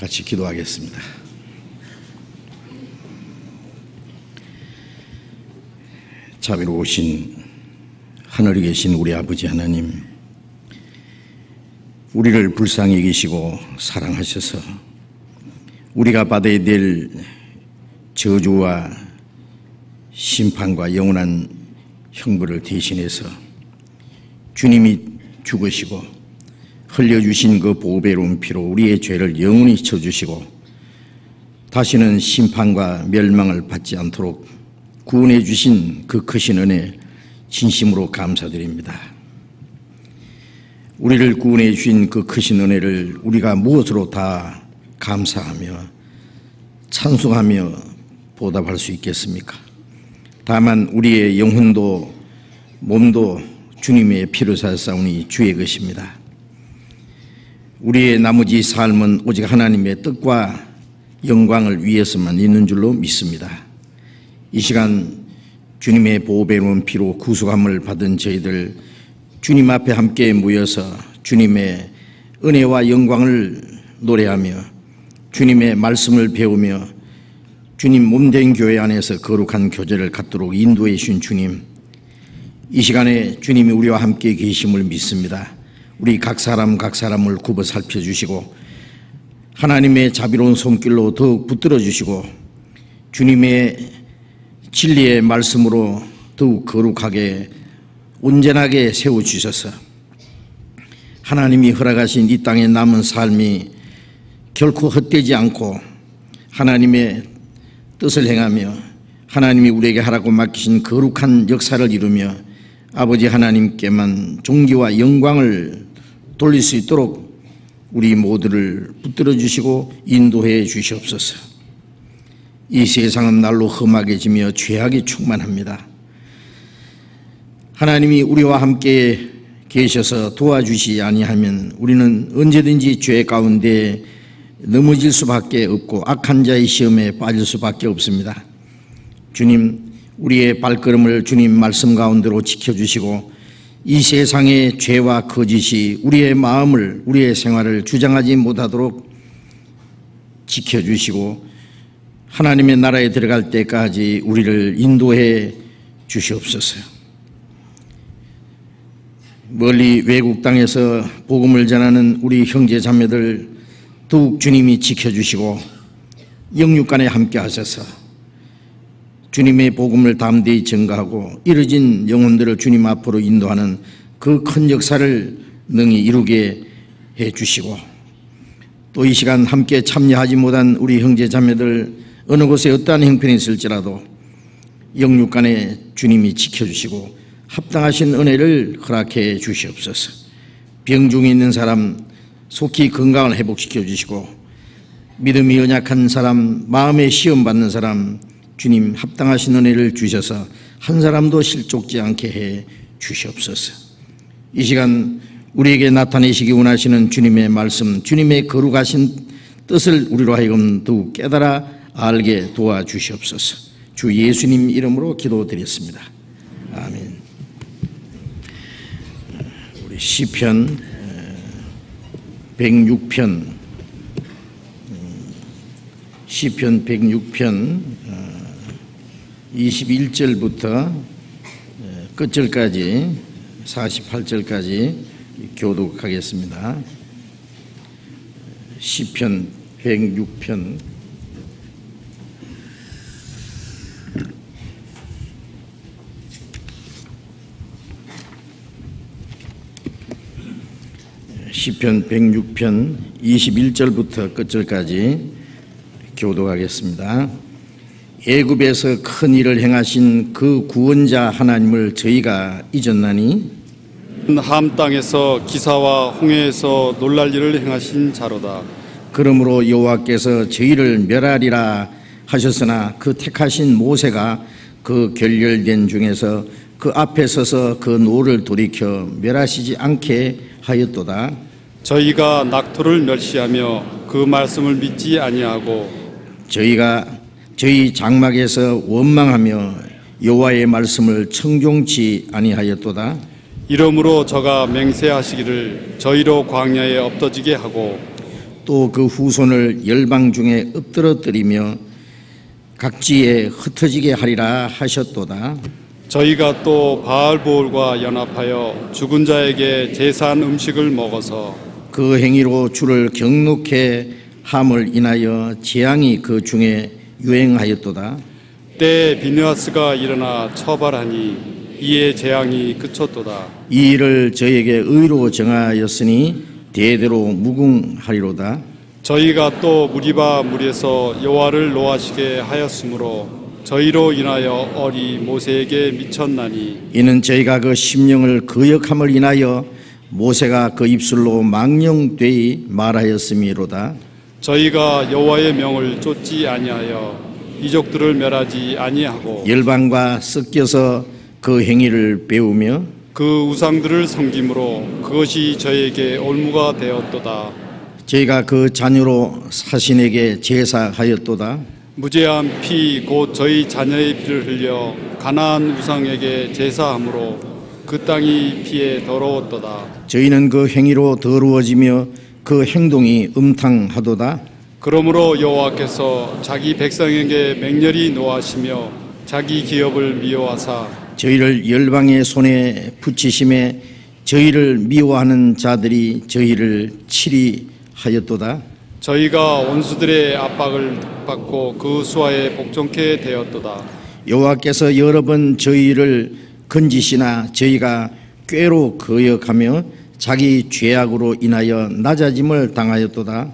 같이 기도하겠습니다. 자비로우신 하늘에 계신 우리 아버지 하나님, 우리를 불쌍히 여기시고 사랑하셔서 우리가 받아야 될 저주와 심판과 영원한 형벌을 대신해서 주님이 죽으시고 흘려주신 그 보배로운 피로 우리의 죄를 영원히 쳐주시고 다시는 심판과 멸망을 받지 않도록 구원해 주신 그 크신 은혜 진심으로 감사드립니다. 우리를 구원해 주신 그 크신 은혜를 우리가 무엇으로 다 감사하며 찬송하며 보답할 수 있겠습니까? 다만 우리의 영혼도 몸도 주님의 피로 살사오니 주의 것입니다. 우리의 나머지 삶은 오직 하나님의 뜻과 영광을 위해서만 있는 줄로 믿습니다. 이 시간 주님의 보배로운 피로 구속함을 받은 저희들 주님 앞에 함께 모여서 주님의 은혜와 영광을 노래하며 주님의 말씀을 배우며 주님 몸된 교회 안에서 거룩한 교제를 갖도록 인도해 주신 주님 이 시간에 주님이 우리와 함께 계심을 믿습니다. 우리 각 사람 각 사람을 굽어 살펴주시고 하나님의 자비로운 손길로 더욱 붙들어 주시고 주님의 진리의 말씀으로 더욱 거룩하게 온전하게 세워 주셔서 하나님이 허락하신 이 땅에 남은 삶이 결코 헛되지 않고 하나님의 뜻을 행하며 하나님이 우리에게 하라고 맡기신 거룩한 역사를 이루며 아버지 하나님께만 존귀와 영광을 돌릴 수 있도록 우리 모두를 붙들어 주시고 인도해 주시옵소서. 이 세상은 날로 험하게지며 죄악이 충만합니다. 하나님이 우리와 함께 계셔서 도와주시 아니하면 우리는 언제든지 죄 가운데 넘어질 수밖에 없고 악한 자의 시험에 빠질 수밖에 없습니다. 주님, 우리의 발걸음을 주님 말씀 가운데로 지켜주시고 이 세상의 죄와 거짓이 우리의 마음을, 우리의 생활을 주장하지 못하도록 지켜주시고 하나님의 나라에 들어갈 때까지 우리를 인도해 주시옵소서. 멀리 외국 땅에서 복음을 전하는 우리 형제 자매들 더욱 주님이 지켜주시고 영육간에 함께 하셔서 주님의 복음을 담대히 증가하고 이뤄진 영혼들을 주님 앞으로 인도하는 그 큰 역사를 능히 이루게 해 주시고 또 이 시간 함께 참여하지 못한 우리 형제 자매들 어느 곳에 어떠한 형편이 있을지라도 영육 간에 주님이 지켜주시고 합당하신 은혜를 허락해 주시옵소서. 병중에 있는 사람 속히 건강을 회복시켜 주시고 믿음이 연약한 사람, 마음에 시험 받는 사람 주님 합당하신 은혜를 주셔서 한 사람도 실족지 않게 해 주시옵소서. 이 시간 우리에게 나타내시기 원하시는 주님의 말씀, 주님의 거룩하신 뜻을 우리로 하여금 더욱 깨달아 알게 도와주시옵소서. 주 예수님 이름으로 기도드렸습니다. 아멘. 우리 시편 106편 시편 106편 21절부터 끝절까지 48절까지 교독하겠습니다. 시편 106편 시편 106편 21절부터 끝절까지 교독하겠습니다. 애굽에서 큰 일을 행하신 그 구원자 하나님을 저희가 잊었나니 함 땅에서 기사와 홍해에서 놀랄 일을 행하신 자로다. 그러므로 여호와께서 저희를 멸하리라 하셨으나 그 택하신 모세가 그 결렬된 중에서 그 앞에 서서 그 노를 돌이켜 멸하시지 않게 하였도다. 저희가 낙토를 멸시하며 그 말씀을 믿지 아니하고 저희가 저희 장막에서 원망하며 여호와의 말씀을 청종치 아니하였도다. 이러므로 저가 맹세하시기를 저희로 광야에 엎더지게 하고 또 그 후손을 열방 중에 엎드러뜨리며 각지에 흩어지게 하리라 하셨도다. 저희가 또 바알보울과 연합하여 죽은 자에게 제사한 음식을 먹어서 그 행위로 주를 경록해 함을 인하여 재앙이 그 중에 유행하였도다. 때에 비느하스가 일어나 처벌하니 이에 재앙이 그쳤도다. 이 일을 저에게 의로 정하였으니 대대로 무궁하리로다. 저희가 또 무리바 무리에서 여호와를 노하시게 하였으므로 저희로 인하여 어리 모세에게 미쳤나니 이는 저희가 그 심령을 거역함을 인하여 모세가 그 입술로 망령되이 말하였음이로다. 저희가 여호와의 명을 쫓지 아니하여 이족들을 멸하지 아니하고 열방과 섞여서 그 행위를 배우며 그 우상들을 섬김으로 그것이 저에게 올무가 되었도다. 저희가 그 자녀로 사신에게 제사하였도다. 무죄한 피 곧 저희 자녀의 피를 흘려 가나안 우상에게 제사함으로 그 땅이 피에 더러웠도다. 저희는 그 행위로 더러워지며 그 행동이 음탕하도다. 그러므로 여호와께서 자기 백성에게 맹렬히 노하시며 자기 기업을 미워하사 저희를 열방의 손에 붙이심에 저희를 미워하는 자들이 저희를 치리 하였도다. 저희가 원수들의 압박을 받고 그 수하에 복종케 되었도다. 여호와께서 여러 번 저희를 건지시나 저희가 꾀로 거역하며 자기 죄악으로 인하여 낮아짐을 당하였도다.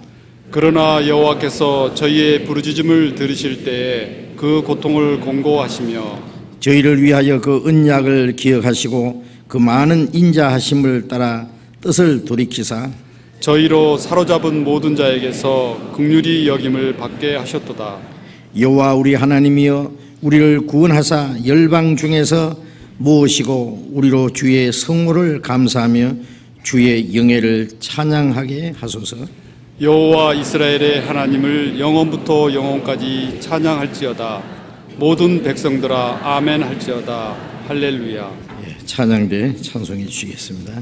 그러나 여호와께서 저희의 부르짖음을 들으실 때에 그 고통을 공고하시며 저희를 위하여 그 언약을 기억하시고 그 많은 인자하심을 따라 뜻을 돌이키사 저희로 사로잡은 모든 자에게서 극률이 여김을 받게 하셨도다. 여호와 우리 하나님이여 우리를 구원하사 열방 중에서 모으시고 우리로 주의 성호를 감사하며 주의 영예를 찬양하게 하소서. 여호와 이스라엘의 하나님을 영원부터 영원까지 찬양할지어다. 모든 백성들아 아멘 할지어다. 할렐루야. 예, 찬양대 찬송해 주시겠습니다.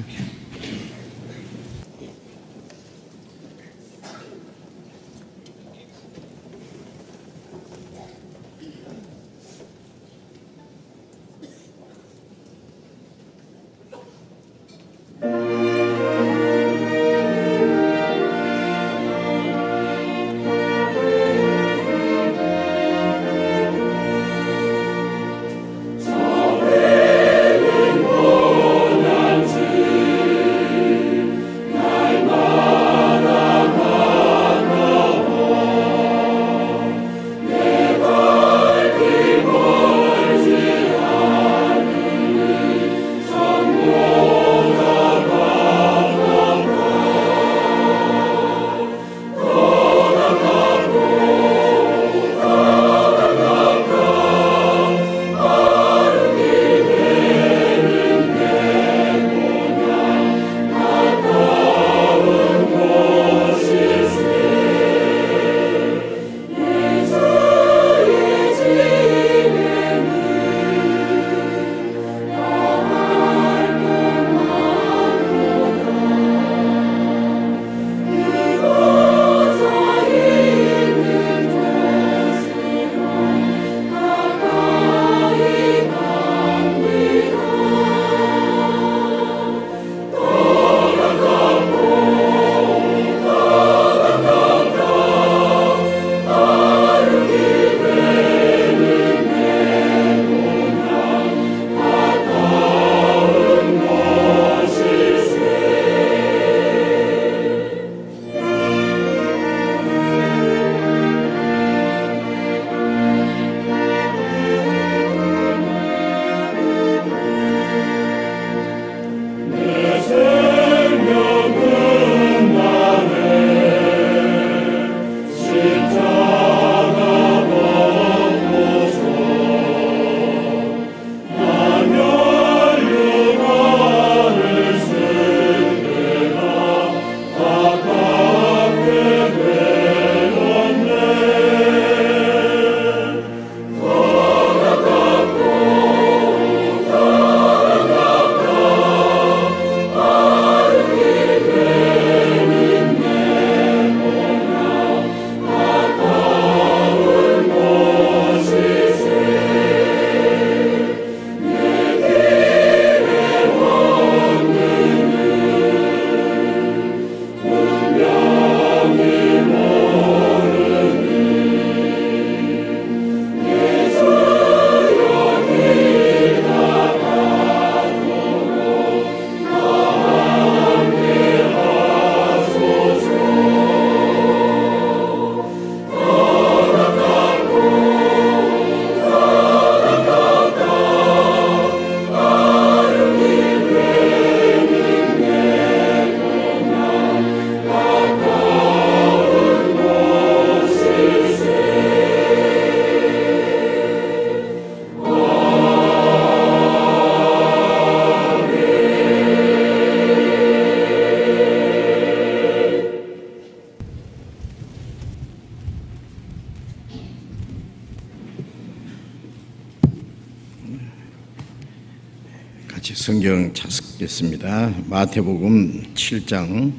찾겠습니다. 마태복음 7장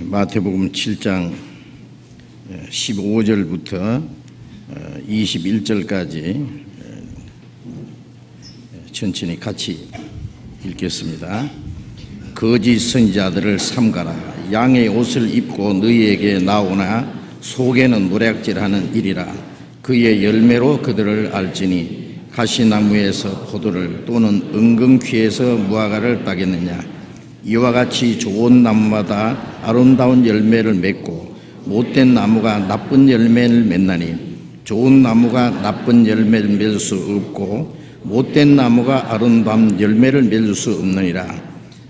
마태복음 7장 15절부터 21절까지 천천히 같이 읽겠습니다. 거짓 선지자들을 삼가라. 양의 옷을 입고 너희에게 나오나 속에는 노략질하는 일이라. 그의 열매로 그들을 알지니 가시나무에서 포도를 또는 은근퀴에서 무화과를 따겠느냐. 이와 같이 좋은 나무마다 아름다운 열매를 맺고 못된 나무가 나쁜 열매를 맺나니 좋은 나무가 나쁜 열매를 맺을 수 없고 못된 나무가 아름다운 열매를 맺을 수 없느니라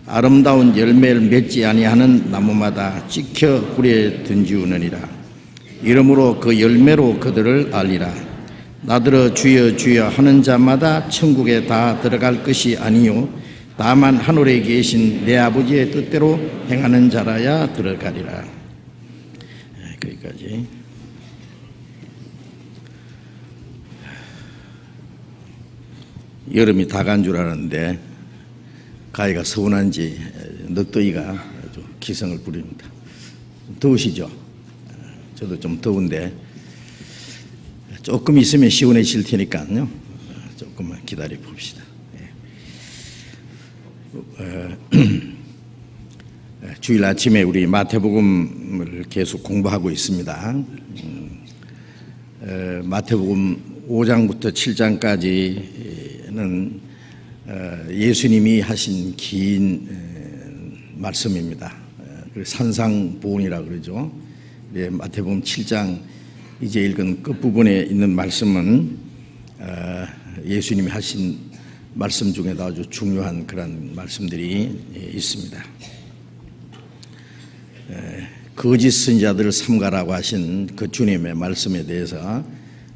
아름다운 열매를 맺지 아니하는 나무마다 찍혀 불에 던지우느니라. 이러므로 그 열매로 그들을 알리라. 나들어 주여 주여 하는 자마다 천국에 다 들어갈 것이 아니요. 다만 하늘에 계신 내 아버지의 뜻대로 행하는 자라야 들어가리라. 거기까지. 여름이 다 간 줄 알았는데 가위가 서운한지 늑더위가 아주 기성을 부립니다. 더우시죠? 저도 좀 더운데 조금 있으면 시원해질 테니까요. 조금만 기다려 봅시다. 주일 아침에 우리 마태복음을 계속 공부하고 있습니다. 마태복음 5장부터 7장까지는 어, 예수님이 하신 긴 말씀입니다. 산상보훈이라 그러죠. 마태복음 7장 이제 읽은 끝부분에 있는 말씀은 어, 예수님이 하신 말씀 중에도 아주 중요한 그런 말씀들이 있습니다. 거짓 선자들을 삼가라고 하신 그 주님의 말씀에 대해서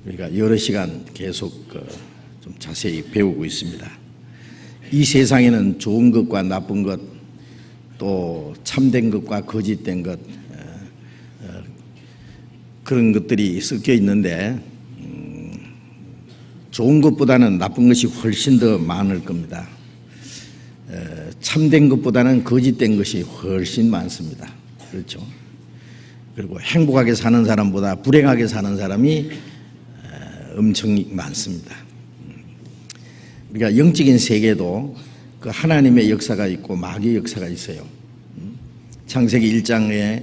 우리가 여러 시간 계속 그좀 자세히 배우고 있습니다. 이 세상에는 좋은 것과 나쁜 것, 또 참된 것과 거짓된 것 어, 어, 그런 것들이 섞여 있는데 음, 좋은 것보다는 나쁜 것이 훨씬 더 많을 겁니다. 어, 참된 것보다는 거짓된 것이 훨씬 많습니다. 그렇죠. 그리고 행복하게 사는 사람보다 불행하게 사는 사람이 엄청 많습니다. 우리가 영적인 세계도 그 하나님의 역사가 있고 마귀의 역사가 있어요. 창세기 1장에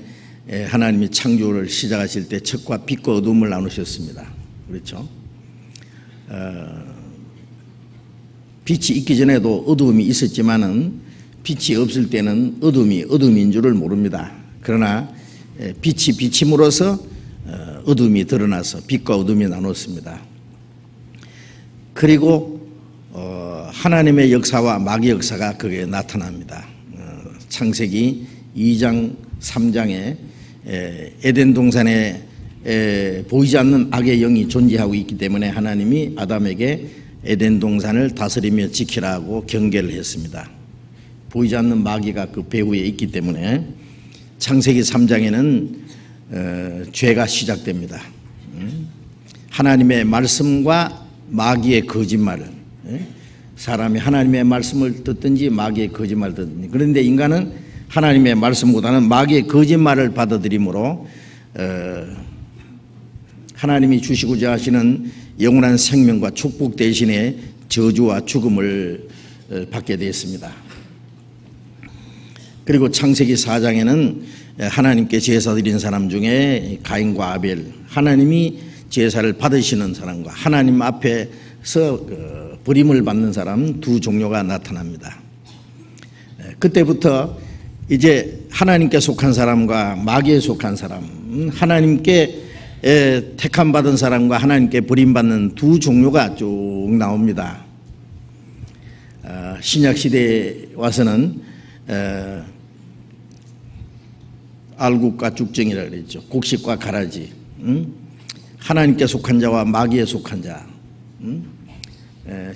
하나님이 창조를 시작하실 때 척과 빛과 어둠을 나누셨습니다. 그렇죠? 어, 빛이 있기 전에도 어둠이 있었지만은 빛이 없을 때는 어둠이 어둠인 줄을 모릅니다. 그러나 빛이 비침으로써 어, 어둠이 드러나서 빛과 어둠이 나눴습니다. 그리고 어, 하나님의 역사와 마귀 역사가 거기에 나타납니다. 어, 창세기 2장 3장에 에덴 동산에 보이지 않는 악의 영이 존재하고 있기 때문에 하나님이 아담에게 에덴 동산을 다스리며 지키라고 경계를 했습니다. 보이지 않는 마귀가 그 배후에 있기 때문에 창세기 3장에는 어, 죄가 시작됩니다. 음? 하나님의 말씀과 마귀의 거짓말을 예? 사람이 하나님의 말씀을 듣든지 마귀의 거짓말을 듣든지 그런데 인간은 하나님의 말씀보다는 마귀의 거짓말을 받아들이므로 어, 하나님이 주시고자 하시는 영원한 생명과 축복 대신에 저주와 죽음을 어, 받게 되었습니다. 그리고 창세기 4장에는 하나님께 제사 드린 사람 중에 가인과 아벨 하나님이 제사를 받으시는 사람과 하나님 앞에서 그 버림을 받는 사람 두 종류가 나타납니다. 그때부터 이제 하나님께 속한 사람과 마귀에 속한 사람, 하나님께 택함 받은 사람과 하나님께 버림받는 두 종류가 쭉 나옵니다. 어, 신약 시대에 와서는 알국과 죽정이라 그랬죠. 곡식과 가라지. 응? 하나님께 속한 자와 마귀에 속한 자.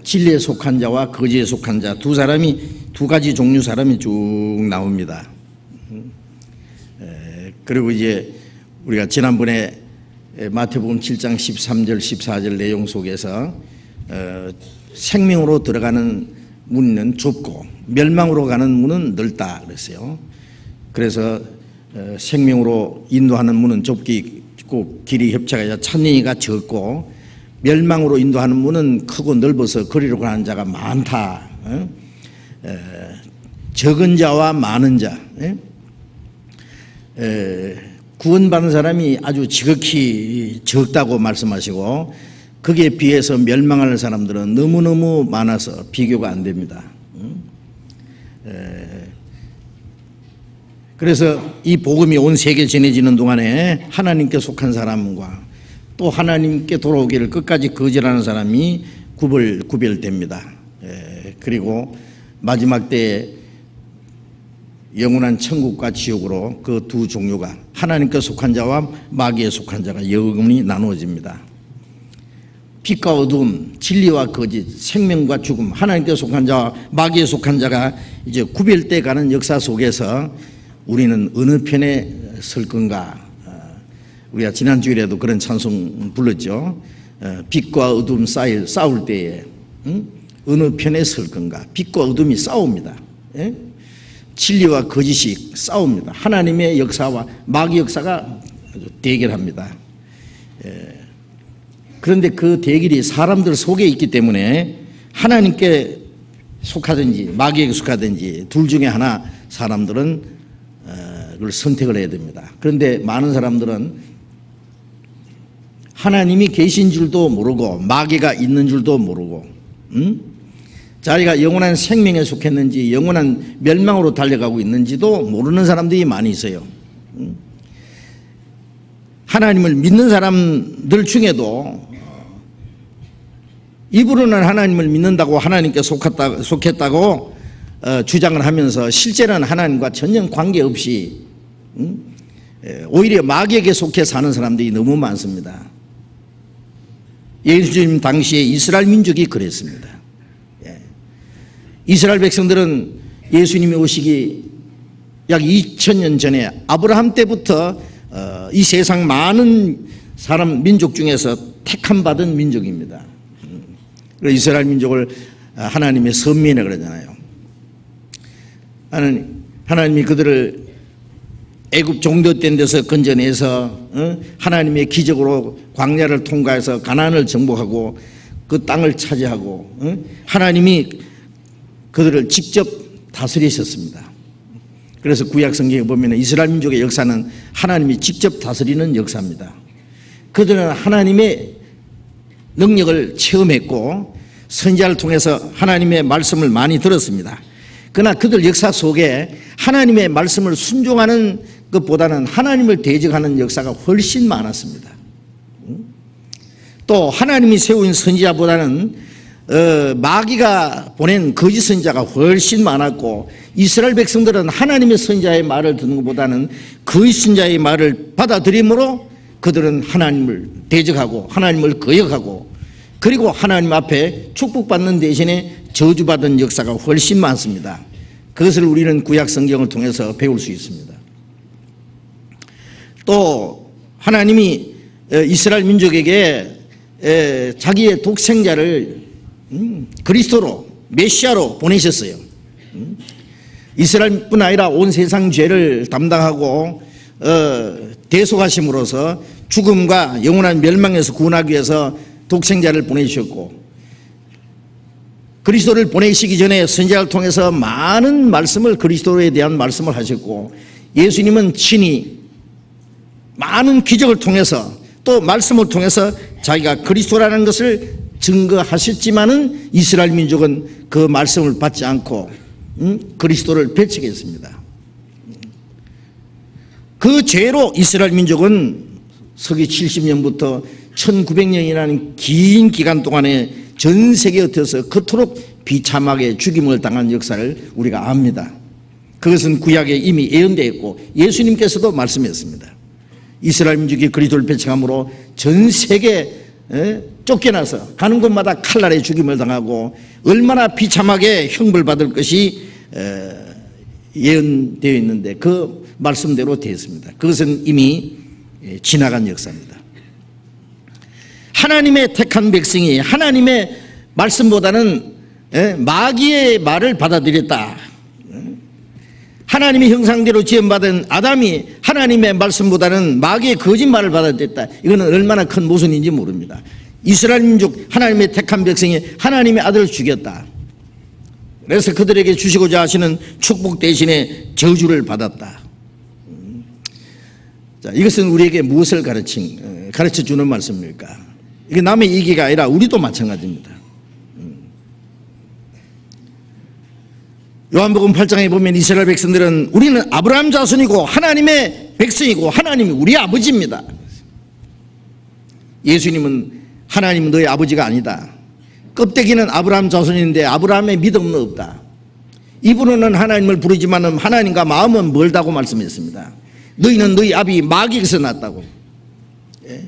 진리에 속한 자와 거지에 속한 자 두 사람이 두 가지 종류 사람이 쭉 나옵니다. 그리고 이제 우리가 지난번에 마태복음 7장 13절 14절 내용 속에서 어, 생명으로 들어가는 문은 좁고 멸망으로 가는 문은 넓다 그랬어요. 그래서 어, 생명으로 인도하는 문은 좁기 고 길이 협차가 찬이가 적고 멸망으로 인도하는 문은 크고 넓어서 거리로 가는 자가 많다. 어? 에, 적은 자와 많은 자. 구원받은 사람이 아주 지극히 적다고 말씀하시고 거기에 비해서 멸망할 사람들은 너무너무 많아서 비교가 안 됩니다. 그래서 이 복음이 온 세계 전해지는 동안에 하나님께 속한 사람과 또 하나님께 돌아오기를 끝까지 거절하는 사람이 구별, 구별됩니다. 그리고 마지막 때에 영원한 천국과 지옥으로 그 두 종류가 하나님께 속한 자와 마귀에 속한 자가 영원히 나누어집니다. 빛과 어둠, 진리와 거짓, 생명과 죽음, 하나님께 속한 자와 마귀에 속한 자가 이제 구별돼 가는 역사 속에서 우리는 어느 편에 설 건가? 어, 우리가 지난 주일에도 그런 찬송 불렀죠. 어, 빛과 어둠 싸울, 싸울 때에 어느 편에 설 건가? 빛과 어둠이 싸웁니다. 예? 진리와 거짓이 싸웁니다. 하나님의 역사와 마귀 역사가 대결합니다. 예. 그런데 그 대결이 사람들 속에 있기 때문에 하나님께 속하든지 마귀에게 속하든지 둘 중에 하나 사람들은 어, 그걸 선택을 해야 됩니다. 그런데 많은 사람들은 하나님이 계신 줄도 모르고 마귀가 있는 줄도 모르고 음? 자기가 영원한 생명에 속했는지 영원한 멸망으로 달려가고 있는지도 모르는 사람들이 많이 있어요. 하나님을 믿는 사람들 중에도 입으로는 하나님을 믿는다고 하나님께 속했다, 속했다고 어, 주장을 하면서 실제는 하나님과 전혀 관계없이 오히려 마귀에게 속해 사는 사람들이 너무 많습니다. 예수님 당시에 이스라엘 민족이 그랬습니다. 이스라엘 백성들은 예수님이 오시기 약 2000년 전에 아브라함 때부터 어, 이 세상 많은 사람 민족 중에서 택함 받은 민족입니다. 음. 이스라엘 민족을 하나님의 선민이라 그러잖아요. 하나님, 하나님이 그들을 애굽 종도된 데서 건져내서 어? 하나님의 기적으로 광야를 통과해서 가나안을 정복하고 그 땅을 차지하고 어? 하나님이 그들을 직접 다스리셨습니다. 그래서 구약 성경에 보면 이스라엘 민족의 역사는 하나님이 직접 다스리는 역사입니다. 그들은 하나님의 능력을 체험했고 선지자를 통해서 하나님의 말씀을 많이 들었습니다. 그러나 그들 역사 속에 하나님의 말씀을 순종하는 것보다는 하나님을 대적하는 역사가 훨씬 많았습니다. 또 하나님이 세운 선지자보다는 어, 마귀가 보낸 거짓 선자가 훨씬 많았고 이스라엘 백성들은 하나님의 선자의 말을 듣는 것보다는 거짓 선자의 말을 받아들이므로 그들은 하나님을 대적하고 하나님을 거역하고 그리고 하나님 앞에 축복받는 대신에 저주받은 역사가 훨씬 많습니다. 그것을 우리는 구약 성경을 통해서 배울 수 있습니다. 또 하나님이 어, 이스라엘 민족에게 자기의 독생자를 음, 그리스도로 메시아로 보내셨어요. 음, 이스라엘뿐 아니라 온 세상 죄를 담당하고 어, 대속하심으로써 죽음과 영원한 멸망에서 구원하기 위해서 독생자를 보내주셨고 그리스도를 보내시기 전에 선지자를 통해서 많은 말씀을 그리스도에 대한 말씀을 하셨고 예수님은 친히 많은 기적을 통해서 또 말씀을 통해서 자기가 그리스도라는 것을 증거하셨지만은 이스라엘 민족은 그 말씀을 받지 않고 음? 그리스도를 배척했습니다. 그 죄로 이스라엘 민족은 서기 70년부터 1900년이라는 긴 기간 동안에 전 세계에 흩어서 그토록 비참하게 죽임을 당한 역사를 우리가 압니다. 그것은 구약에 이미 예언되어 있고 예수님께서도 말씀했습니다. 이스라엘 민족이 그리스도를 배척함으로 전 세계 쫓겨나서 가는 곳마다 칼날에 죽임을 당하고 얼마나 비참하게 형벌받을 것이 에, 예언되어 있는데 그 말씀대로 되었습니다. 그것은 이미 예, 지나간 역사입니다. 하나님의 택한 백성이 하나님의 말씀보다는 예, 마귀의 말을 받아들였다. 하나님의 형상대로 지음받은 아담이 하나님의 말씀보다는 마귀의 거짓말을 받아들였다. 이거는 얼마나 큰 모순인지 모릅니다. 이스라엘 민족 하나님의 택한 백성이 하나님의 아들을 죽였다. 그래서 그들에게 주시고자 하시는 축복 대신에 저주를 받았다. 자, 이것은 우리에게 무엇을 가르친, 어, 가르쳐 주는 말씀입니까? 이게 남의 얘기가 아니라 우리도 마찬가지입니다. 요한복음 8장에 보면 이스라엘 백성들은 우리는 아브라함 자손이고 하나님의 백성이고 하나님이 우리 아버지입니다. 예수님은 하나님은 너의 아버지가 아니다. 껍데기는 아브라함 자손인데 아브라함의 믿음은 없다. 입으로는 하나님을 부르지만 하나님과 마음은 멀다고 말씀했습니다. 너희는 너희 아비 마귀에서 났다고. 예.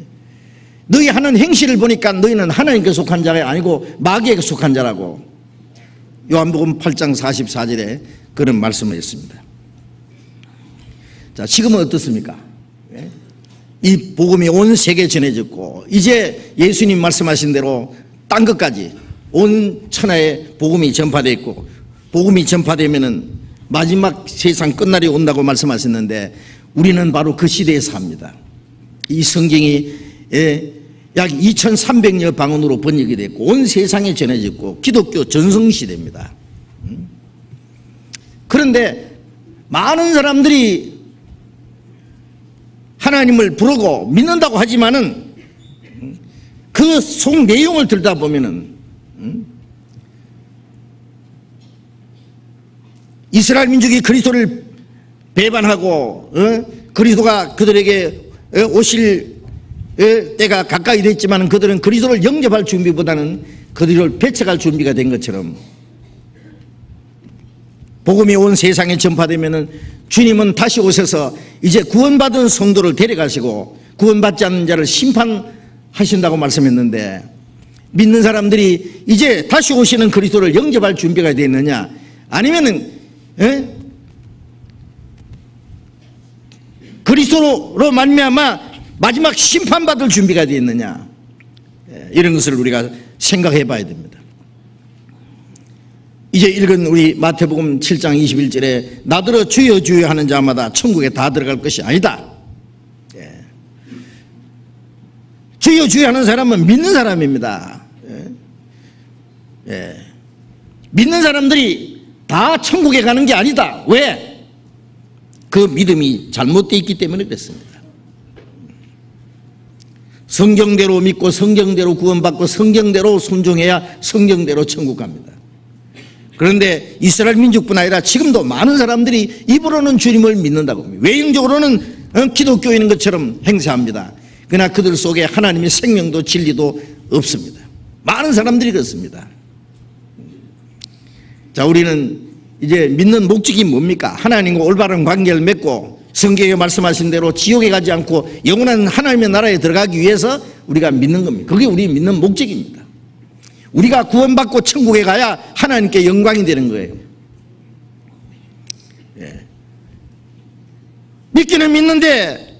너희 하는 행실을 보니까 너희는 하나님께 속한 자가 아니고 마귀에게 속한 자라고. 요한복음 8장 44절에 그런 말씀을 했습니다. 자, 지금은 어떻습니까? 예? 이 복음이 온 세계에 전해졌고 이제 예수님 말씀하신 대로 딴 것까지 온 천하에 복음이 전파되고 복음이 전파되면은 마지막 세상 끝날이 온다고 말씀하셨는데 우리는 바로 그 시대에 삽니다. 이 성경이 예, 약 2300여 방언으로 번역이 됐고 온 세상에 전해졌고 기독교 전성시대입니다. 음? 그런데 많은 사람들이 하나님을 부르고 믿는다고 하지만은 그 속 내용을 들다 보면은 음? 이스라엘 민족이 그리스도를 배반하고 어? 그리스도가 그들에게 어, 오실 어, 때가 가까이 됐지만 그들은 그리스도를 영접할 준비보다는 그들을 배척할 준비가 된 것처럼 복음이 온 세상에 전파되면은 주님은 다시 오셔서 이제 구원받은 성도를 데려가시고 구원받지 않는 자를 심판하신다고 말씀했는데 믿는 사람들이 이제 다시 오시는 그리스도를 영접할 준비가 되어 있느냐 아니면은 에? 그리스도로 말미암아 마지막 심판받을 준비가 되어 있느냐 예, 이런 것을 우리가 생각해 봐야 됩니다. 이제 읽은 우리 마태복음 7장 21절에 나더러 주여 주여 하는 자마다 천국에 다 들어갈 것이 아니다. 예. 주여 주여 하는 사람은 믿는 사람입니다. 예. 예. 믿는 사람들이 다 천국에 가는 게 아니다. 왜? 그 믿음이 잘못되어 있기 때문에 그렇습니다. 성경대로 믿고 성경대로 구원받고 성경대로 순종해야 성경대로 천국 갑니다. 그런데 이스라엘 민족뿐 아니라 지금도 많은 사람들이 입으로는 주님을 믿는다고 합니다. 외형적으로는 어, 기독교인인 것처럼 행세합니다. 그러나 그들 속에 하나님의 생명도 진리도 없습니다. 많은 사람들이 그렇습니다. 자, 우리는 이제 믿는 목적이 뭡니까? 하나님과 올바른 관계를 맺고 성경에 말씀하신 대로 지옥에 가지 않고 영원한 하나님의 나라에 들어가기 위해서 우리가 믿는 겁니다. 그게 우리 믿는 목적입니다. 우리가 구원받고 천국에 가야 하나님께 영광이 되는 거예요. 예. 믿기는 믿는데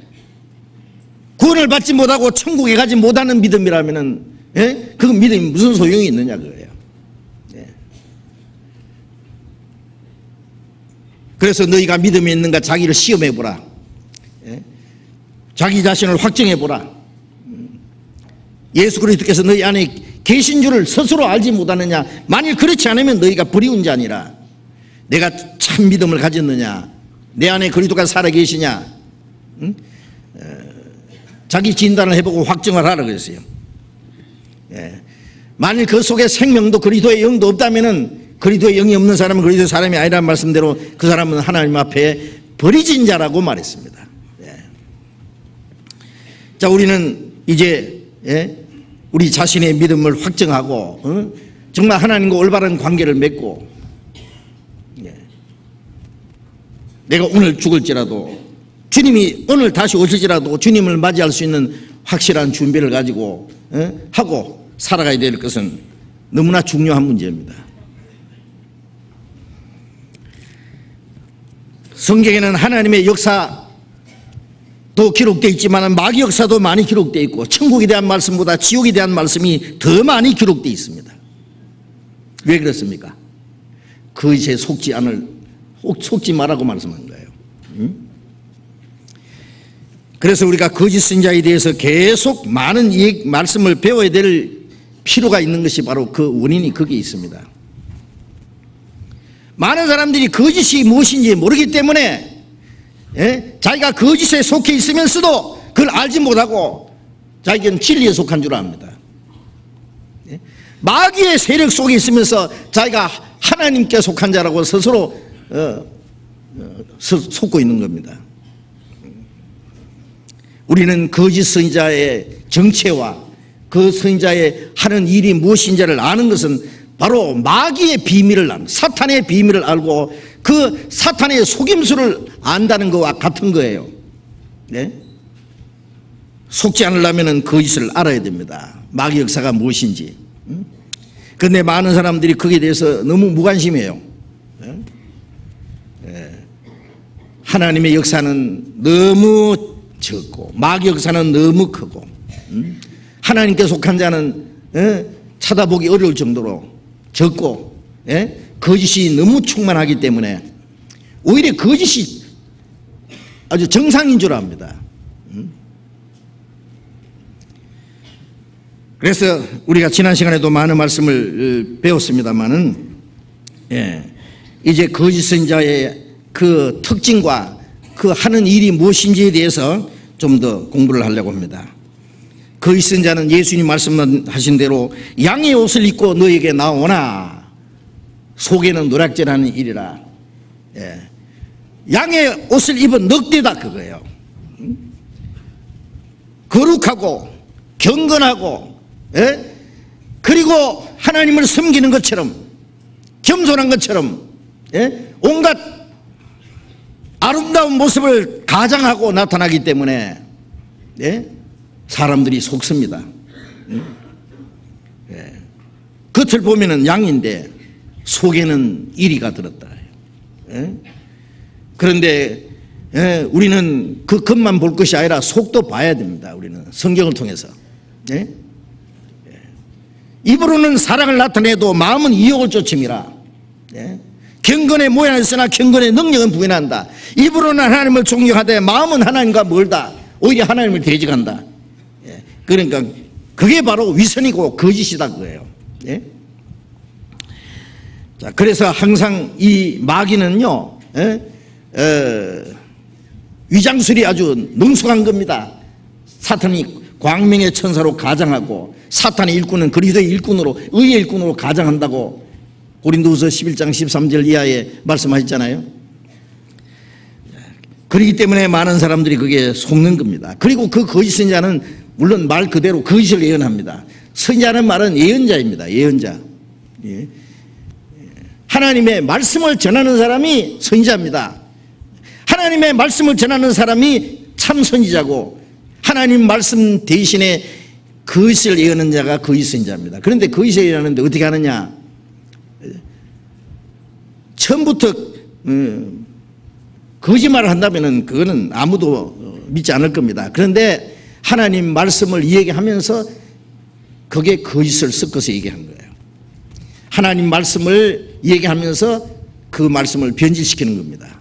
구원을 받지 못하고 천국에 가지 못하는 믿음이라면은 예? 그 믿음이 무슨 소용이 있느냐 그거예요. 예. 그래서 너희가 믿음이 있는가 자기를 시험해 보라. 예? 자기 자신을 확정해 보라. 음. 예수 그리스도께서 너희 안에 계신 줄을 스스로 알지 못하느냐 만일 그렇지 않으면 너희가 불의운 자니라 내가 참 믿음을 가졌느냐 내 안에 그리스도가 살아 계시냐 응? 자기 진단을 해보고 확정을 하라 그랬어요 예. 만일 그 속에 생명도 그리스도의 영도 없다면은 그리스도의 영이 없는 사람은 그리스도의 사람이 아니라는 말씀대로 그 사람은 하나님 앞에 버리진 자라고 말했습니다 예. 자 우리는 이제 예? 우리 자신의 믿음을 확정하고 어? 정말 하나님과 올바른 관계를 맺고 예. 내가 오늘 죽을지라도 주님이 오늘 다시 오실지라도 주님을 맞이할 수 있는 확실한 준비를 가지고 어? 하고 살아가야 될 것은 너무나 중요한 문제입니다. 성경에는 하나님의 역사도 기록되어 있지만 마귀 역사도 많이 기록되어 있고 천국에 대한 말씀보다 지옥에 대한 말씀이 더 많이 기록되어 있습니다. 왜 그렇습니까? 그것에 속지 않을 속지 말라고 말씀한 거예요. 응? 그래서 우리가 거짓 선자에 대해서 계속 많은 말씀을 배워야 될 필요가 있는 것이 바로 그 원인이 거기에 있습니다. 많은 사람들이 거짓이 무엇인지 모르기 때문에 예? 자기가 거짓에 속해 있으면서도 그걸 알지 못하고 자기는 진리에 속한 줄 압니다. 예? 마귀의 세력 속에 있으면서 자기가 하나님께 속한 자라고 스스로 어, 어, 속고 있는 겁니다. 우리는 거짓 선자의 정체와 그 선자의 하는 일이 무엇인지를 아는 것은 바로 마귀의 비밀을 아는 사탄의 비밀을 알고 그 사탄의 속임수를 안다는 것과 같은 거예요. 네? 속지 않으려면 거짓을 알아야 됩니다. 마귀 역사가 무엇인지. 그런데 많은 사람들이 거기에 대해서 너무 무관심해요. 네? 네. 하나님의 역사는 너무 적고 마귀 역사는 너무 크고 하나님께 속한 자는 찾아보기 어려울 정도로 적고 예? 거짓이 너무 충만하기 때문에 오히려 거짓이 아주 정상인 줄 압니다. 음? 그래서 우리가 지난 시간에도 많은 말씀을 어, 배웠습니다만은 예, 이제 거짓 선 자의 그 특징과 그 하는 일이 무엇인지에 대해서 좀 더 공부를 하려고 합니다. 그 있은 자는 예수님 말씀하신 대로 양의 옷을 입고 너에게 나오나 속에는 노략질하는 일이라 예. 양의 옷을 입은 늑대다 그거예요 거룩하고 경건하고 예? 그리고 하나님을 섬기는 것처럼 겸손한 것처럼 예? 온갖 아름다운 모습을 가장하고 나타나기 때문에 예? 사람들이 속습니다. 예. 겉을 보면은 양인데 속에는 이리가 들었다. 예? 그런데 예, 우리는 그 겉만 볼 것이 아니라 속도 봐야 됩니다. 우리는 성경을 통해서. 입으로는 사랑을 나타내도 마음은 이욕을 쫓음이라. 예? 경건의 모양을 있으나 경건의 능력은 부인한다. 입으로는 하나님을 존경하되 마음은 하나님과 멀다. 오히려 하나님을 대적한다. 그러니까 그게 바로 위선이고 거짓이다 그거예요. 예? 자, 그래서 항상 이 마귀는요, 예? 어, 위장술이 아주 능숙한 겁니다. 사탄이 광명의 천사로 가장하고 사탄의 일꾼은 그리스도의 일꾼으로 의의 일꾼으로 가장한다고 고린도후서 11장 13절 이하에 말씀하셨잖아요. 그렇기 때문에 많은 사람들이 그게 속는 겁니다. 그리고 그 거짓 선자는 물론 말 그대로 거짓을 예언합니다. 선자는 말은 예언자입니다. 예언자. 예. 하나님의 말씀을 전하는 사람이 선지자입니다. 하나님의 말씀을 전하는 사람이 참 선지자고 하나님 말씀 대신에 거짓을 예언하는 자가 거짓 선지자입니다. 그런데 거짓을 예언하는데 어떻게 하느냐? 처음부터 음, 거짓말을 한다면 그거는 아무도 믿지 않을 겁니다. 그런데 하나님 말씀을 이야기하면서 그게 거짓을 섞어서 얘기한 거예요. 하나님 말씀을 얘기하면서 그 말씀을 변질시키는 겁니다.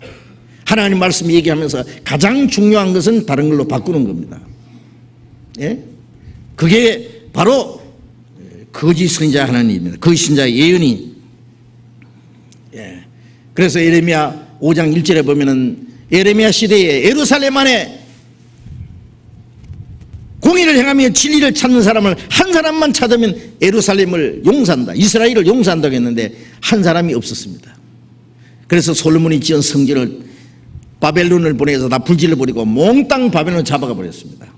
하나님 말씀 얘기하면서 가장 중요한 것은 다른 걸로 바꾸는 겁니다. 예? 그게 바로 거짓 선자 하나님입니다. 거짓 선자 예언이. 예. 그래서 예레미야 5장 1절에 보면은 예레미야 시대에 예루살렘 안에 공의를 행하며 진리를 찾는 사람을 한 사람만 찾으면 에루살렘을 용서한다. 이스라엘을 용서한다고 했는데 한 사람이 없었습니다. 그래서 솔로몬이 지은 성전을 바벨론을 보내서 다 불질러 버리고 몽땅 바벨론을 잡아가 버렸습니다.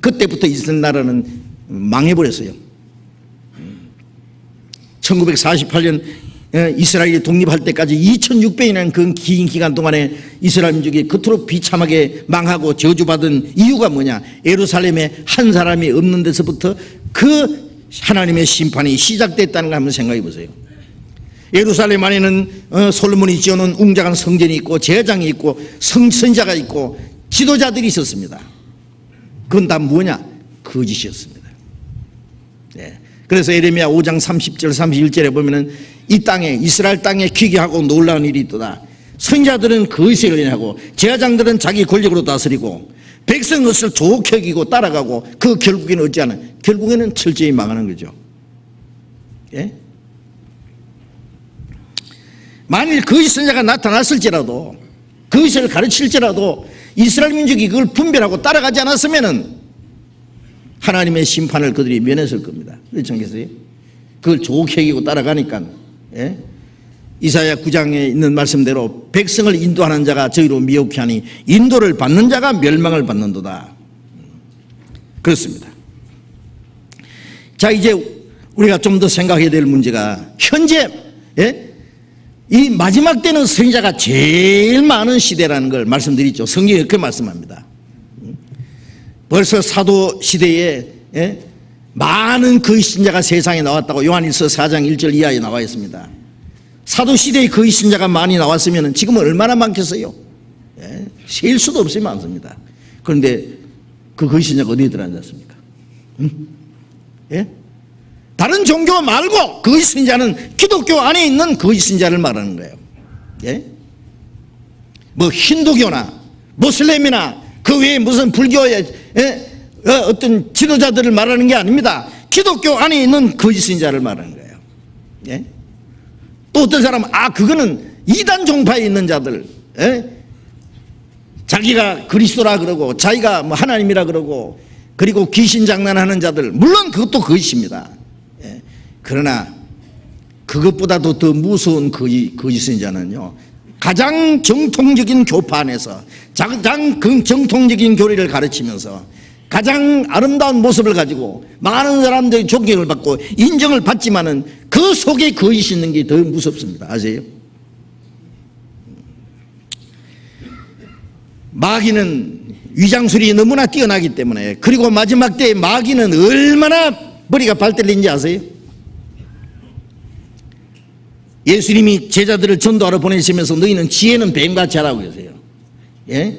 그때부터 이스라엘 나라는 망해버렸어요. 1948년 예, 이스라엘이 독립할 때까지 2600이라는 그 긴 기간 동안에 이스라엘 민족이 그토록 비참하게 망하고 저주받은 이유가 뭐냐? 예루살렘에 한 사람이 없는 데서부터 그 하나님의 심판이 시작됐다는 걸 한번 생각해 보세요. 예루살렘 안에는 어, 솔로몬이 지어놓은 웅장한 성전이 있고 제장이 있고 성선자가 있고 지도자들이 있었습니다. 그건 다 뭐냐? 거짓이었습니다. 네. 그래서 에레미야 5장 30절 31절에 보면은 이 땅에 이스라엘 땅에 기괴하고 놀라운 일이 있도다. 선자들은 거짓을 인하고 제사장들은 자기 권력으로 다스리고 백성 것을 좋게 여기고 따라가고 그 결국에는 어찌하는 결국에는 철저히 망하는 거죠. 예? 만일 거짓 선자가 나타났을지라도 거짓을 가르칠지라도 이스라엘 민족이 그걸 분별하고 따라가지 않았으면은 하나님의 심판을 그들이 면했을 겁니다. 그렇죠? 그걸 좋게 여기고 따라가니까 예? 이사야 9장에 있는 말씀대로 백성을 인도하는 자가 저희로 미혹해 하니 인도를 받는 자가 멸망을 받는도다. 그렇습니다. 자 이제 우리가 좀 더 생각해야 될 문제가 현재 예? 이 마지막 때는 성자가 제일 많은 시대라는 걸 말씀드리죠. 성경이 그렇게 말씀합니다. 벌써 사도 시대에 예? 많은 거의 신자가 세상에 나왔다고 요한일서 4장 1절 이하에 나와 있습니다. 사도 시대에 거의 신자가 많이 나왔으면 지금은 얼마나 많겠어요? 예? 셀 수도 없이 많습니다. 그런데 그 거의 신자가 어디에 들어앉았습니까? 응? 예? 다른 종교 말고 거의 신자는 기독교 안에 있는 거의 신자를 말하는 거예요. 예? 뭐 힌두교나 모슬렘이나 그 외에 무슨 불교의 예? 어, 어떤 지도자들을 말하는 게 아닙니다. 기독교 안에 있는 거짓 신자를 말하는 거예요. 예? 또 어떤 사람은 아 그거는 이단 종파에 있는 자들 예? 자기가 그리스도라 그러고 자기가 뭐 하나님이라 그러고 그리고 귀신 장난하는 자들 물론 그것도 거짓입니다 예? 그러나 그것보다도 더 무서운 거짓, 거짓인 자는요 가장 정통적인 교파 안에서 가장 정통적인 교리를 가르치면서 가장 아름다운 모습을 가지고 많은 사람들이 존경을 받고 인정을 받지만은 그 속에 거짓이 있는 게 더 무섭습니다. 아세요? 마귀는 위장술이 너무나 뛰어나기 때문에 그리고 마지막 때 마귀는 얼마나 머리가 발달린지 아세요? 예수님이 제자들을 전도하러 보내시면서 너희는 지혜는 뱀같이 하라고 계세요. 예?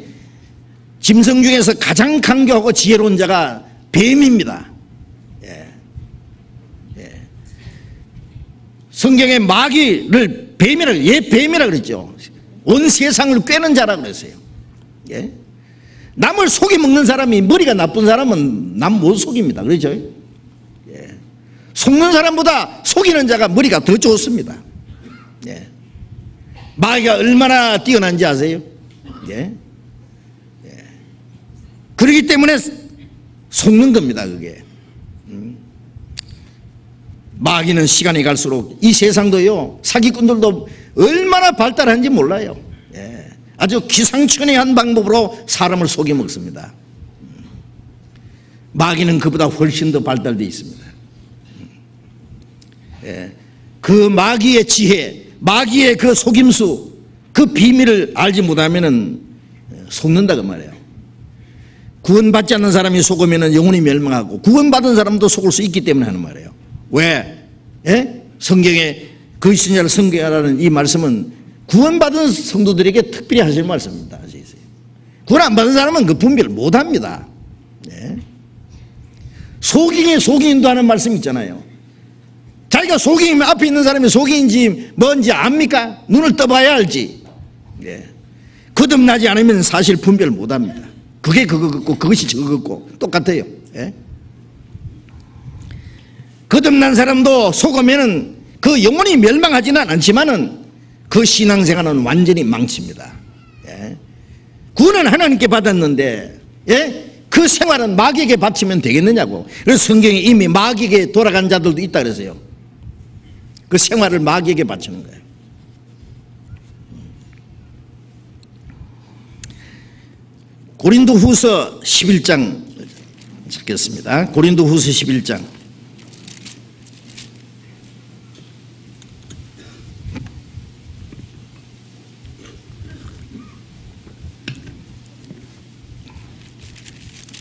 짐승 중에서 가장 강교하고 지혜로운 자가 뱀입니다. 예. 예. 성경에 마귀를 뱀이라, 예, 뱀이라 그랬죠. 온 세상을 꿰는 자라 그랬어요. 예. 남을 속이 먹는 사람이 머리가 나쁜 사람은 남 못 속입니다. 그렇죠? 예. 속는 사람보다 속이는 자가 머리가 더 좋습니다. 예. 마귀가 얼마나 뛰어난지 아세요? 예. 그렇기 때문에 속는 겁니다, 그게. 음. 마귀는 시간이 갈수록 이 세상도요, 사기꾼들도 얼마나 발달한지 몰라요. 예. 아주 기상천외한 방법으로 사람을 속여 먹습니다. 음. 마귀는 그보다 훨씬 더 발달되어 있습니다. 음. 예. 그 마귀의 지혜, 마귀의 그 속임수, 그 비밀을 알지 못하면 속는다 그 말이에요. 구원받지 않는 사람이 속으면 영혼이 멸망하고 구원받은 사람도 속을 수 있기 때문에 하는 말이에요. 왜? 예? 성경에 그 신자를 성경하라는 이 말씀은 구원받은 성도들에게 특별히 하실 말씀입니다. 구원 안 받은 사람은 그 분별을 못 합니다. 예? 속인의 속인도 하는 말씀 있잖아요. 자기가 속인이면 앞에 있는 사람이 속인인지 뭔지 압니까? 눈을 떠봐야 알지. 예. 거듭나지 않으면 사실 분별 못 합니다. 그게 그거 같고 그것이 저거 같고 똑같아요. 예? 거듭난 사람도 속으면은 그 영혼이 멸망하지는 않지만은 그 신앙생활은 완전히 망칩니다. 예? 구원은 하나님께 받았는데 예? 그 생활은 마귀에게 바치면 되겠느냐고. 그래서 성경에 이미 마귀에게 돌아간 자들도 있다 그래서요. 그 생활을 마귀에게 바치는 거예요. 고린도 후서 11장 찾겠습니다. 고린도 후서 11장.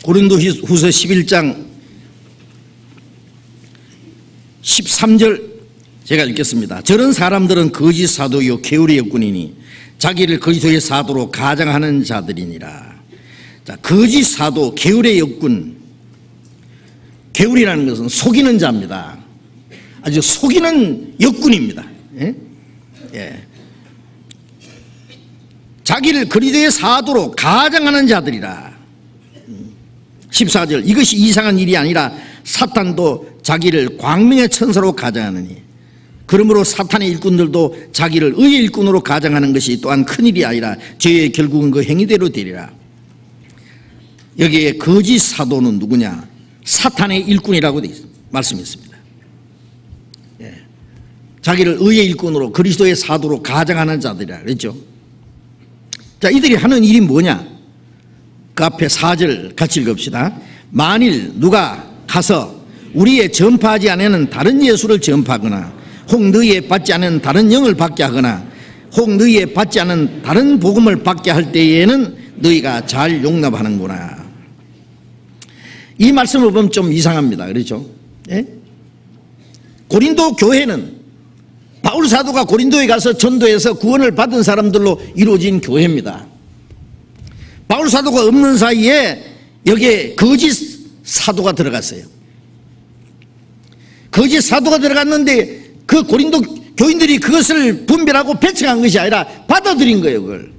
고린도 후서 11장 13절 제가 읽겠습니다. 저런 사람들은 거짓 사도요 개울의 역군이니 자기를 그리스도의 사도로 가장하는 자들이니라. 자, 거짓 사도 개울의 역군. 개울이라는 것은 속이는 자입니다. 아주 속이는 역군입니다. 예? 예. 자기를 그리스도의 사도로 가장하는 자들이라. 14절 이것이 이상한 일이 아니라 사탄도 자기를 광명의 천사로 가장하느니 그러므로 사탄의 일꾼들도 자기를 의의 일꾼으로 가장하는 것이 또한 큰일이 아니라 죄의 결국은 그 행위대로 되리라. 여기에 거짓 사도는 누구냐? 사탄의 일꾼이라고 말씀했습니다. 예. 자기를 의의 일꾼으로 그리스도의 사도로 가장하는 자들이라 그랬죠. 자 이들이 하는 일이 뭐냐? 그 앞에 4절 같이 읽읍시다. 만일 누가 가서 우리의 전파하지 않는 다른 예수를 전파하거나 혹 너희에 받지 않은 다른 영을 받게 하거나 혹 너희에 받지 않은 다른 복음을 받게 할 때에는 너희가 잘 용납하는구나. 이 말씀을 보면 좀 이상합니다. 그렇죠? 예? 고린도 교회는 바울 사도가 고린도에 가서 전도해서 구원을 받은 사람들로 이루어진 교회입니다. 바울 사도가 없는 사이에 여기에 거짓 사도가 들어갔어요. 거짓 사도가 들어갔는데 그 고린도 교인들이 그것을 분별하고 배척한 것이 아니라 받아들인 거예요, 그걸.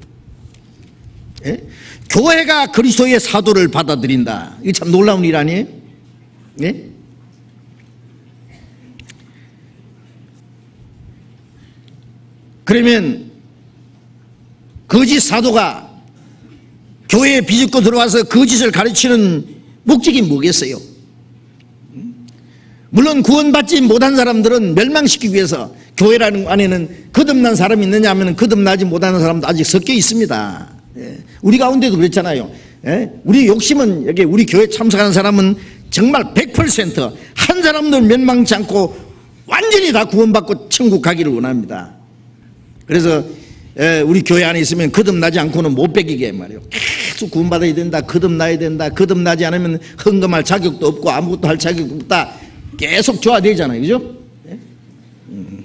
예? 교회가 그리스도의 사도를 받아들인다. 이게 참 놀라운 일 아니에요? 예? 그러면 거짓 사도가 교회에 비집고 들어와서 거짓을 가르치는 목적이 뭐겠어요? 물론 구원받지 못한 사람들은 멸망시키기 위해서 교회라는 안에는 거듭난 사람이 있느냐 하면 거듭나지 못하는 사람도 아직 섞여 있습니다. 예. 우리 가운데도 그렇잖아요. 예? 우리 욕심은 여기 우리 교회 참석하는 사람은 정말 100%한 사람도 멸망치 않고 완전히 다 구원받고 천국 가기를 원합니다. 그래서 예, 우리 교회 안에 있으면 거듭나지 않고는 못 베기게 말이에요. 계속 구원받아야 된다. 거듭나야 된다. 거듭나지 않으면 헌금할 자격도 없고 아무것도 할 자격도 없다. 계속 줘야 되잖아요. 그죠? 예? 음.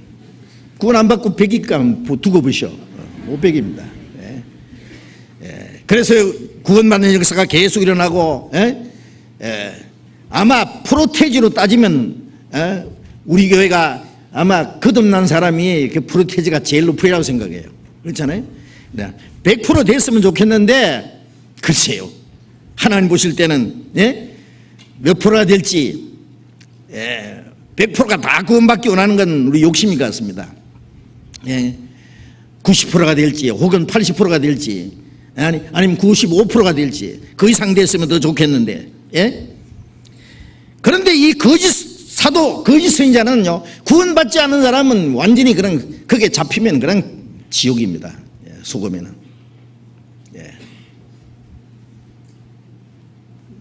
구원 안 받고 백일까 두고 보셔. 못 백입니다. 예? 예. 그래서 구원받는 역사가 계속 일어나고, 예? 예. 아마 프로테지로 따지면, 예? 우리 교회가 아마 거듭난 사람이 그 프로테지가 제일 높으리라고 생각해요. 그렇잖아요? 네. 100% 됐으면 좋겠는데, 글쎄요. 하나님 보실 때는, 예? 몇 프로가 될지 예, 100%가 다 구원받기 원하는 건 우리 욕심인 것 같습니다. 예, 90%가 될지 혹은 80%가 될지 아니, 아니면 95%가 될지 그 이상 됐으면 더 좋겠는데 예? 그런데 이 거짓 사도 거짓 선자는요 구원받지 않은 사람은 완전히 그런 그게 잡히면 그냥 지옥입니다 예, 속으면은 예.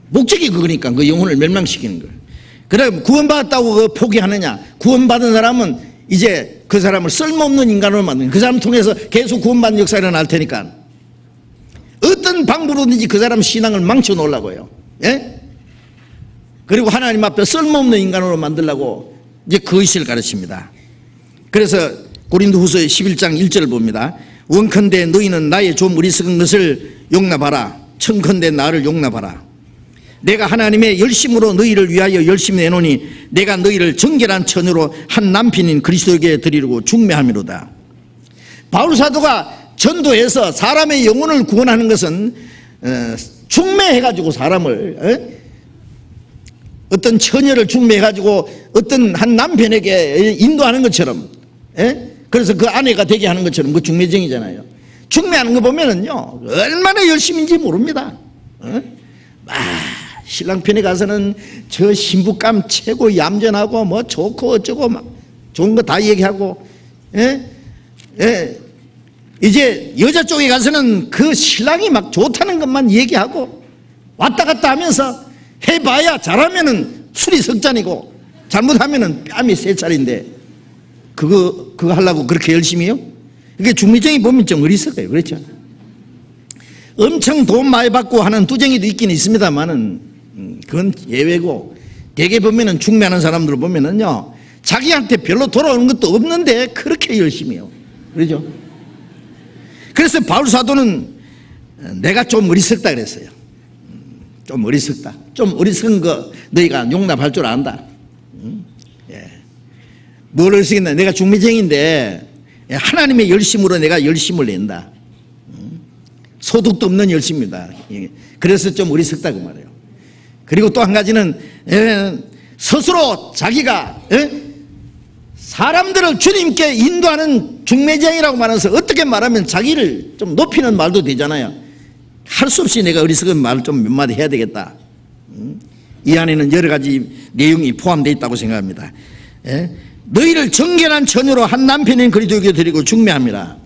목적이 그거니까 그 영혼을 멸망시키는 거예요 그럼 구원받았다고 그 포기하느냐? 구원받은 사람은 이제 그 사람을 쓸모없는 인간으로 만드는 그 사람 통해서 계속 구원받는 역사가 일어날 테니까 어떤 방법으로든지 그 사람 신앙을 망쳐 놓으려고요. 예? 그리고 하나님 앞에 쓸모없는 인간으로 만들려고 이제 그것을 가르칩니다. 그래서 고린도 후서 11장 1절을 봅니다. 원컨대 너희는 나의 좀 어리석은 것을 용납하라. 청컨대 나를 용납하라. 내가 하나님의 열심으로 너희를 위하여 열심히 내노니 내가 너희를 정결한 처녀로 한 남편인 그리스도에게 드리려고 중매함이로다. 바울 사도가 전도해서 사람의 영혼을 구원하는 것은 어, 중매해가지고 사람을 어떤 처녀를 중매해가지고 어떤 한 남편에게 인도하는 것처럼 그래서 그 아내가 되게 하는 것처럼 그 중매정이잖아요. 중매하는 거 보면은요 얼마나 열심인지 모릅니다. 아, 신랑 편에 가서는 저 신부감 최고 얌전하고 뭐 좋고 어쩌고 막 좋은 거 다 얘기하고 예? 예. 이제 여자 쪽에 가서는 그 신랑이 막 좋다는 것만 얘기하고 왔다 갔다 하면서 해봐야 잘하면은 술이 석 잔이고 잘못하면은 뺨이 세 차례인데 그거 그거 하려고 그렇게 열심히 해요? 이게 중미정이 보면 좀 어리석어요. 그렇죠? 엄청 돈 많이 받고 하는 투쟁이도 있긴 있습니다만은 음, 그건 예외고 대개 보면은 중매하는 사람들 보면은요 자기한테 별로 돌아오는 것도 없는데 그렇게 열심히 해요. 그러죠? 그래서 바울 사도는 내가 좀 어리석다 그랬어요. 좀 어리석다. 좀 어리석은 거 너희가 용납할 줄 안다. 예. 뭘 어리석겠나? 내가 중매쟁인데 하나님의 열심으로 내가 열심을 낸다. 소득도 없는 열심입니다. 예. 그래서 좀 어리석다 그 말이에요. 그리고 또 한 가지는 예, 스스로 자기가 예? 사람들을 주님께 인도하는 중매장이라고 말해서 어떻게 말하면 자기를 좀 높이는 말도 되잖아요. 할 수 없이 내가 어리석은 말을 좀 몇 마디 해야 되겠다. 음? 이 안에는 여러 가지 내용이 포함되어 있다고 생각합니다. 예? 너희를 정결한 처녀로 한 남편인 그리스도에게 드리고 중매합니다.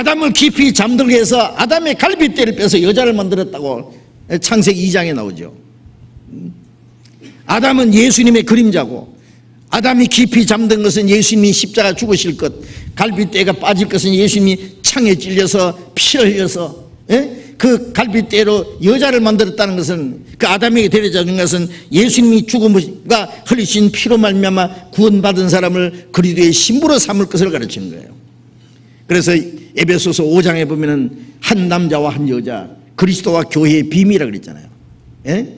아담을 깊이 잠들게 해서 아담의 갈비뼈를 빼서 여자를 만들었다고 창세기 2장에 나오죠. 아담은 예수님의 그림자고 아담이 깊이 잠든 것은 예수님이 십자가 죽으실 것 갈비뼈가 빠질 것은 예수님이 창에 찔려서 피를 흘려서 예? 그 갈비뼈로 여자를 만들었다는 것은 그 아담에게 데려다 준 것은 예수님이 죽음과 흘리신 피로 말미암아 구원받은 사람을 그리스도의 신부로 삼을 것을 가르치는 거예요. 그래서 에베소서 5장에 보면은 한 남자와 한 여자 그리스도와 교회의 비밀이라 그랬잖아요. 예?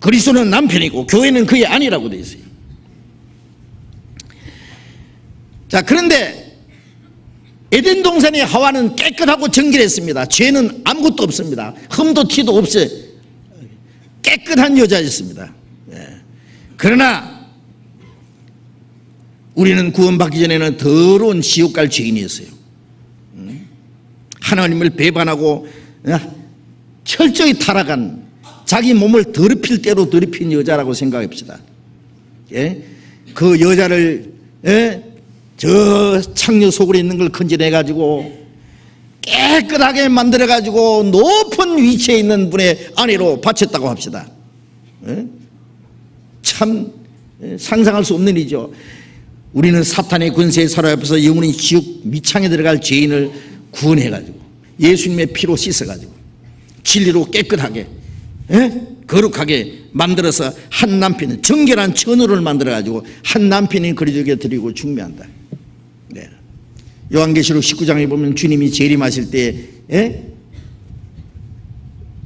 그리스도는 남편이고 교회는 그의 아니라고 되어 있어요. 자, 그런데 에덴 동산의 하와는 깨끗하고 정결했습니다. 죄는 아무것도 없습니다. 흠도 티도 없어요. 깨끗한 여자였습니다. 예. 그러나 우리는 구원받기 전에는 더러운 지옥 갈 죄인이었어요. 음? 하나님을 배반하고 어? 철저히 타락한 자기 몸을 더럽힐 대로 더럽힌 여자라고 생각합시다. 예? 그 여자를 예? 저 창녀 속으로 있는 걸 건져내 가지고 깨끗하게 만들어 가지고 높은 위치에 있는 분의 아내로 바쳤다고 합시다. 예? 참 예, 상상할 수 없는 일이죠. 우리는 사탄의 권세에 사로잡혀서 영원히 지옥 밑창에 들어갈 죄인을 구원해 가지고 예수님의 피로 씻어 가지고 진리로 깨끗하게 예? 거룩하게 만들어서 한 남편은 정결한 천우를 만들어 가지고 한 남편인 그리스도에게 드리고 중매한다. 네. 요한계시록 19장에 보면 주님이 재림하실 때 예?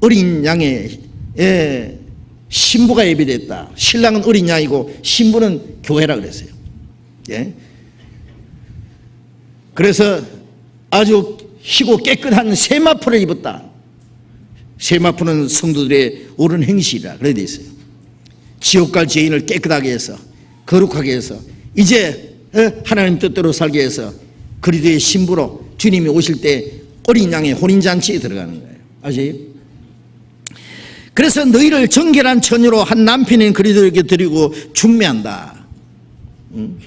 어린 양의 예, 신부가 예비됐다. 신랑은 어린 양이고 신부는 교회라 그랬어요. 예? 그래서 아주 희고 깨끗한 세마포를 입었다. 세마포는 성도들의 옳은 행실이라 그래 돼 있어요. 지옥 갈 죄인을 깨끗하게 해서 거룩하게 해서 이제 어, 하나님 뜻대로 살게 해서 그리스도의 신부로 주님이 오실 때 어린 양의 혼인 잔치에 들어가는 거예요. 아세요? 그래서 너희를 정결한 처녀로 한 남편인 그리스도에게 드리고 중매한다. 음?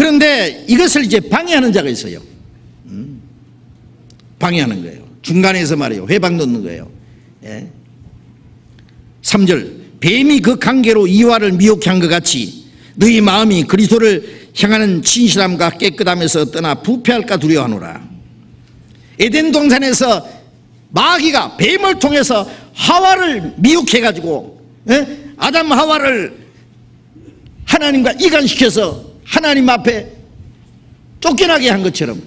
그런데 이것을 이제 방해하는 자가 있어요. 음? 방해하는 거예요. 중간에서 말이에요. 회방 넣는 거예요. 예. 3절 뱀이 그 관계로 이와를 미혹한 것 같이 너희 마음이 그리스도를 향하는 진실함과 깨끗함에서 떠나 부패할까 두려워하노라. 에덴 동산에서 마귀가 뱀을 통해서 하와를 미혹해 가지고 예? 아담 하와를 하나님과 이간시켜서 하나님 앞에 쫓겨나게 한 것처럼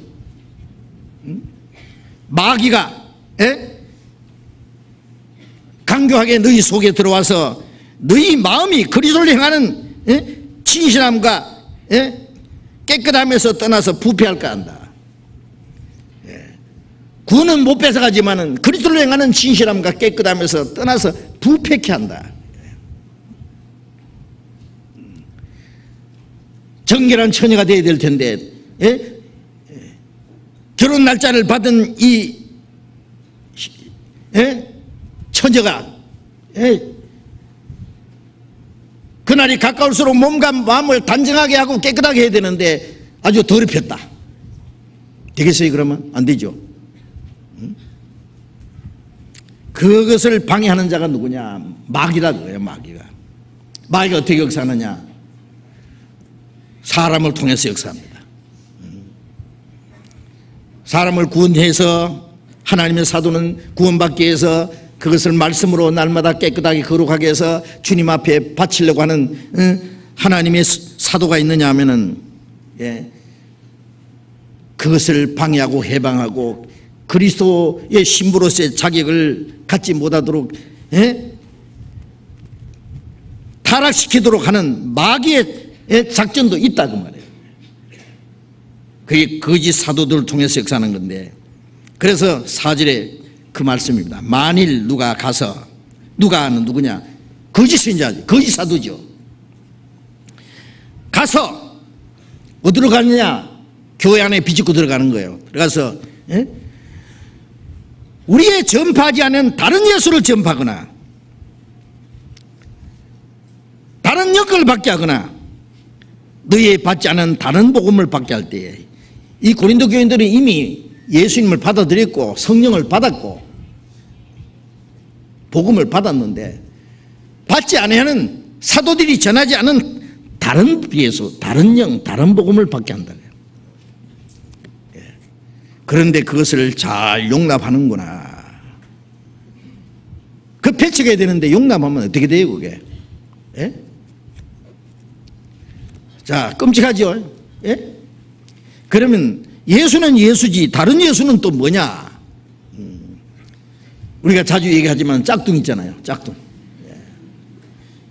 마귀가 에? 강교하게 너희 속에 들어와서 너희 마음이 그리스도를 향하는 에? 진실함과 에? 깨끗함에서 떠나서 부패할까 한다. 예. 구는 못 뺏어가지만 은 그리스도를 향하는 진실함과 깨끗함에서 떠나서 부패케 한다. 정결한 처녀가 되어야 될 텐데 예? 결혼 날짜를 받은 이 예? 처녀가 예? 그날이 가까울수록 몸과 마음을 단정하게 하고 깨끗하게 해야 되는데 아주 더럽혔다. 되겠어요 그러면? 안 되죠. 그것을 방해하는 자가 누구냐? 마귀라 그래요 마귀가. 마귀가 어떻게 역사하느냐? 사람을 통해서 역사합니다. 사람을 구원해서 하나님의 사도는 구원받기 위해서 그것을 말씀으로 날마다 깨끗하게 거룩하게 해서 주님 앞에 바치려고 하는 응? 하나님의 사도가 있느냐 하면은 예. 그것을 방해하고 해방하고 그리스도의 신부로서의 자격을 갖지 못하도록 예? 타락시키도록 하는 마귀의 작전도 있다 그 말이에요. 그게 거짓 사도들을 통해서 역사하는 건데 그래서 사절에 그 말씀입니다. 만일 누가 가서 누가는 누구냐? 거짓 선자죠. 거짓 사도죠. 가서 어디로 가느냐? 교회 안에 비집고 들어가는 거예요. 들어가서 예? 우리의 전파하지 않은 다른 예수를 전파하거나 다른 역을 받게 하거나 너희 받지 않은 다른 복음을 받게 할 때에 이 고린도 교인들은 이미 예수님을 받아들였고 성령을 받았고 복음을 받았는데 받지 않으면 사도들이 전하지 않은 다른 예수, 다른 영, 다른 복음을 받게 한다. 예. 그런데 그것을 잘 용납하는구나. 그 배척해야 되는데 용납하면 어떻게 돼요, 그게? 예? 자, 끔찍하죠? 예? 그러면 예수는 예수지, 다른 예수는 또 뭐냐? 음, 우리가 자주 얘기하지만 짝퉁 있잖아요, 짝퉁. 예.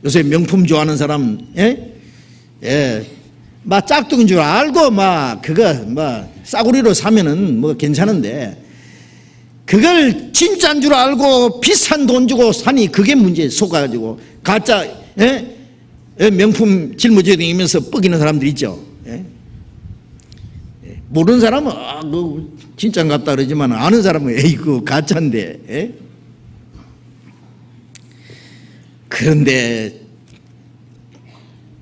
요새 명품 좋아하는 사람, 예? 예. 막 짝퉁인 줄 알고 막 그거 막 싸구리로 사면은 뭐 괜찮은데 그걸 진짜인 줄 알고 비싼 돈 주고 사니 그게 문제 속아가지고 가짜 예? 예? 명품 짊어지고 다니면서 뻐기는 사람들 있죠. 예? 예. 모르는 사람은 아, 그 진짜 같다 그러지만 아는 사람은 에이 그 가짜인데. 예? 그런데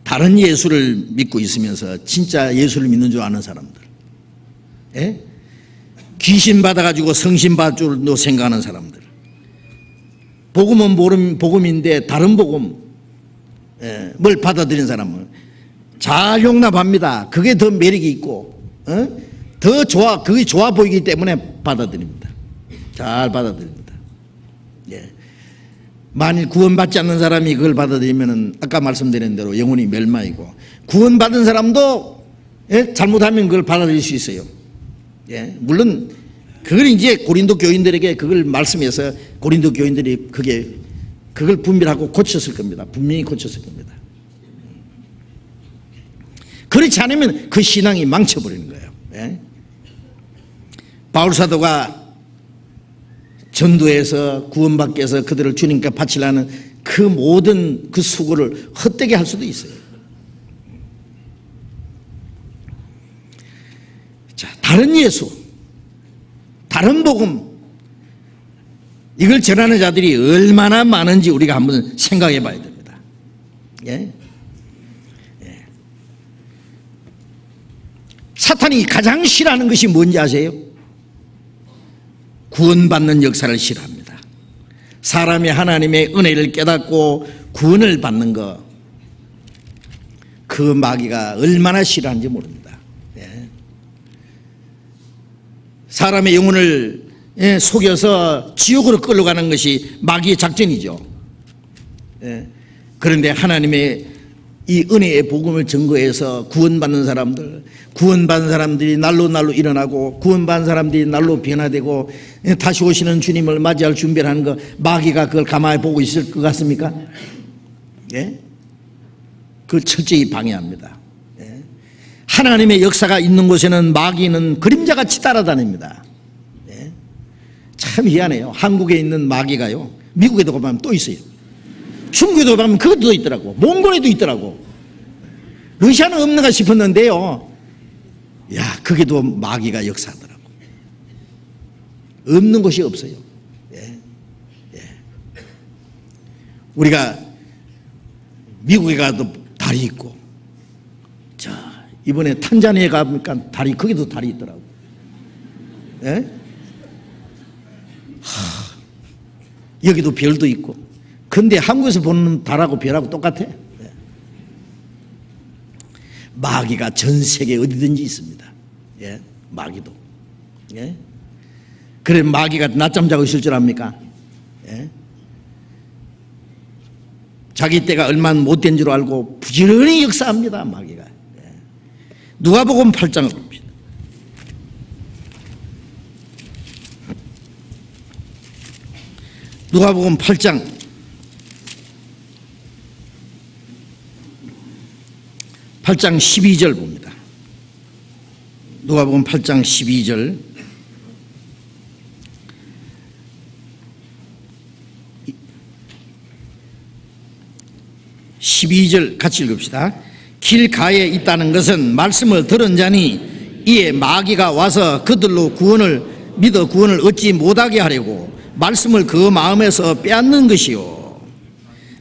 다른 예수를 믿고 있으면서 진짜 예수를 믿는 줄 아는 사람들. 예? 귀신 받아가지고 성신 받을 줄도 생각하는 사람들. 복음은 모름, 복음인데 다른 복음, 예, 뭘 받아들인 사람은 잘 용납합니다. 그게 더 매력이 있고, 어? 더 좋아, 그게 좋아 보이기 때문에 받아들입니다. 잘 받아들입니다. 예. 만일 구원받지 않는 사람이 그걸 받아들이면은 아까 말씀드린 대로 영혼이 멸망이고 구원받은 사람도 예? 잘못하면 그걸 받아들일 수 있어요. 예? 물론 그걸 이제 고린도 교인들에게 그걸 말씀해서 고린도 교인들이 그게 그걸 분별하고 고쳤을 겁니다. 분명히 고쳤을 겁니다. 그렇지 않으면 그 신앙이 망쳐버리는 거예요. 예? 바울 사도가 전도해서 구원받기 위해서 그들을 주님께 바치려는 그 모든 그 수고를 헛되게 할 수도 있어요. 자, 다른 예수, 다른 복음, 이걸 전하는 자들이 얼마나 많은지 우리가 한번 생각해 봐야 됩니다. 예? 예. 사탄이 가장 싫어하는 것이 뭔지 아세요? 구원받는 역사를 싫어합니다. 사람이 하나님의 은혜를 깨닫고 구원을 받는 것, 그 마귀가 얼마나 싫어하는지 모릅니다. 예. 사람의 영혼을 예, 속여서 지옥으로 끌어가는 것이 마귀의 작전이죠. 예. 그런데 하나님의 이 은혜의 복음을 증거해서 구원받는 사람들, 구원받은 사람들이 날로 날로 일어나고 구원받은 사람들이 날로 변화되고 다시 오시는 주님을 맞이할 준비를 하는 거 마귀가 그걸 가만히 보고 있을 것 같습니까? 예? 그 철저히 방해합니다. 예? 하나님의 역사가 있는 곳에는 마귀는 그림자같이 따라다닙니다. 예? 참 희한해요. 한국에 있는 마귀가요. 미국에도 가면 또 있어요. 중국에도 가면 그것도 있더라고. 몽골에도 있더라고. 러시아는 없는가 싶었는데요. 야, 그게도 마귀가 역사하더라고. 없는 곳이 없어요. 예. 예. 우리가 미국에 가도 달이 있고, 자, 이번에 탄자니에 가니까 달이, 거기도 달이 있더라고. 예? 하, 여기도 별도 있고. 근데 한국에서 보는 달하고 별하고 똑같아. 예. 마귀가 전 세계 어디든지 있습니다. 예, 마귀도. 예. 그래 마귀가 낮잠 자고 있을 줄 압니까? 예. 자기 때가 얼마 못된 줄 알고 부지런히 역사합니다. 마귀가. 예. 누가복음 8장을 봅니다. 누가복음 8장 8장 12절 봅니다. 누가복음 8장 12절 12절 같이 읽읍시다. 길가에 있다는 것은 말씀을 들은 자니 이에 마귀가 와서 그들로 구원을 믿어 구원을 얻지 못하게 하려고 말씀을 그 마음에서 빼앗는 것이요.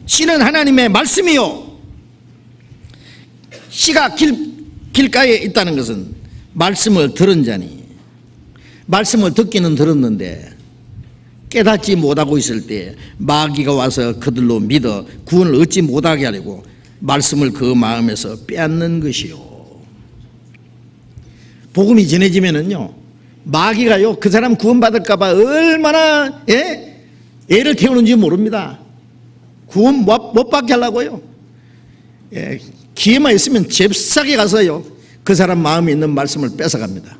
씨는 하나님의 말씀이요. 씨가 길, 길가에 있다는 것은 말씀을 들은 자니 말씀을 듣기는 들었는데 깨닫지 못하고 있을 때 마귀가 와서 그들로 믿어 구원을 얻지 못하게 하려고 말씀을 그 마음에서 빼앗는 것이요. 복음이 전해지면은요, 마귀가요, 그 사람 구원받을까봐 얼마나, 예? 애를 태우는지 모릅니다. 구원 못, 못 받게 하려고요. 예, 기회만 있으면 잽싸게 가서요, 그 사람 마음에 있는 말씀을 뺏어갑니다.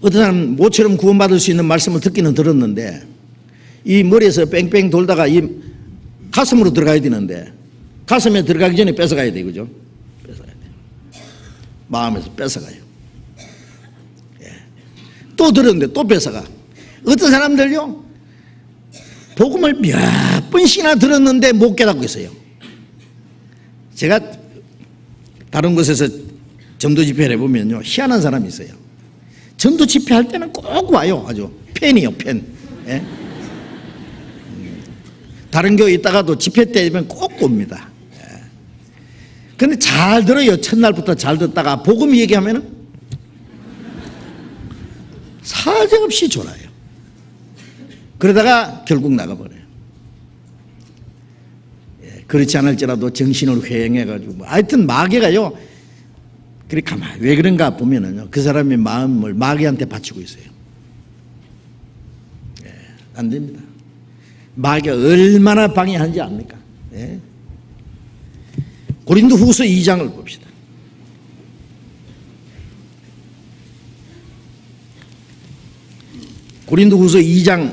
어떤 사람 모처럼 구원받을 수 있는 말씀을 듣기는 들었는데 이 머리에서 뺑뺑 돌다가 이 가슴으로 들어가야 되는데 가슴에 들어가기 전에 뺏어가야 돼 그죠? 뺏어가야 돼. 마음에서 뺏어가요. 예. 또 들었는데 또 뺏어가. 어떤 사람들요 복음을 몇 번씩이나 들었는데 못 깨닫고 있어요. 제가 다른 곳에서 전도 집회를 해보면요 희한한 사람이 있어요. 전도 집회 할 때는 꼭 와요. 아주 팬이요, 팬. 예? 다른 교회 있다가도 집회 때면 꼭 옵니다. 예. 근데 잘 들어요. 첫날부터 잘 듣다가 복음 얘기하면은 사정없이 졸아요. 그러다가 결국 나가버려요. 예, 그렇지 않을지라도 정신을 회행해가지고 뭐 하여튼 마귀가요 그래 가만 왜 그런가 보면은요 그 사람의 마음을 마귀한테 바치고 있어요. 예, 안 됩니다. 마귀가 얼마나 방해하는지 압니까? 예. 고린도 후서 2장을 봅시다. 고린도후서 2장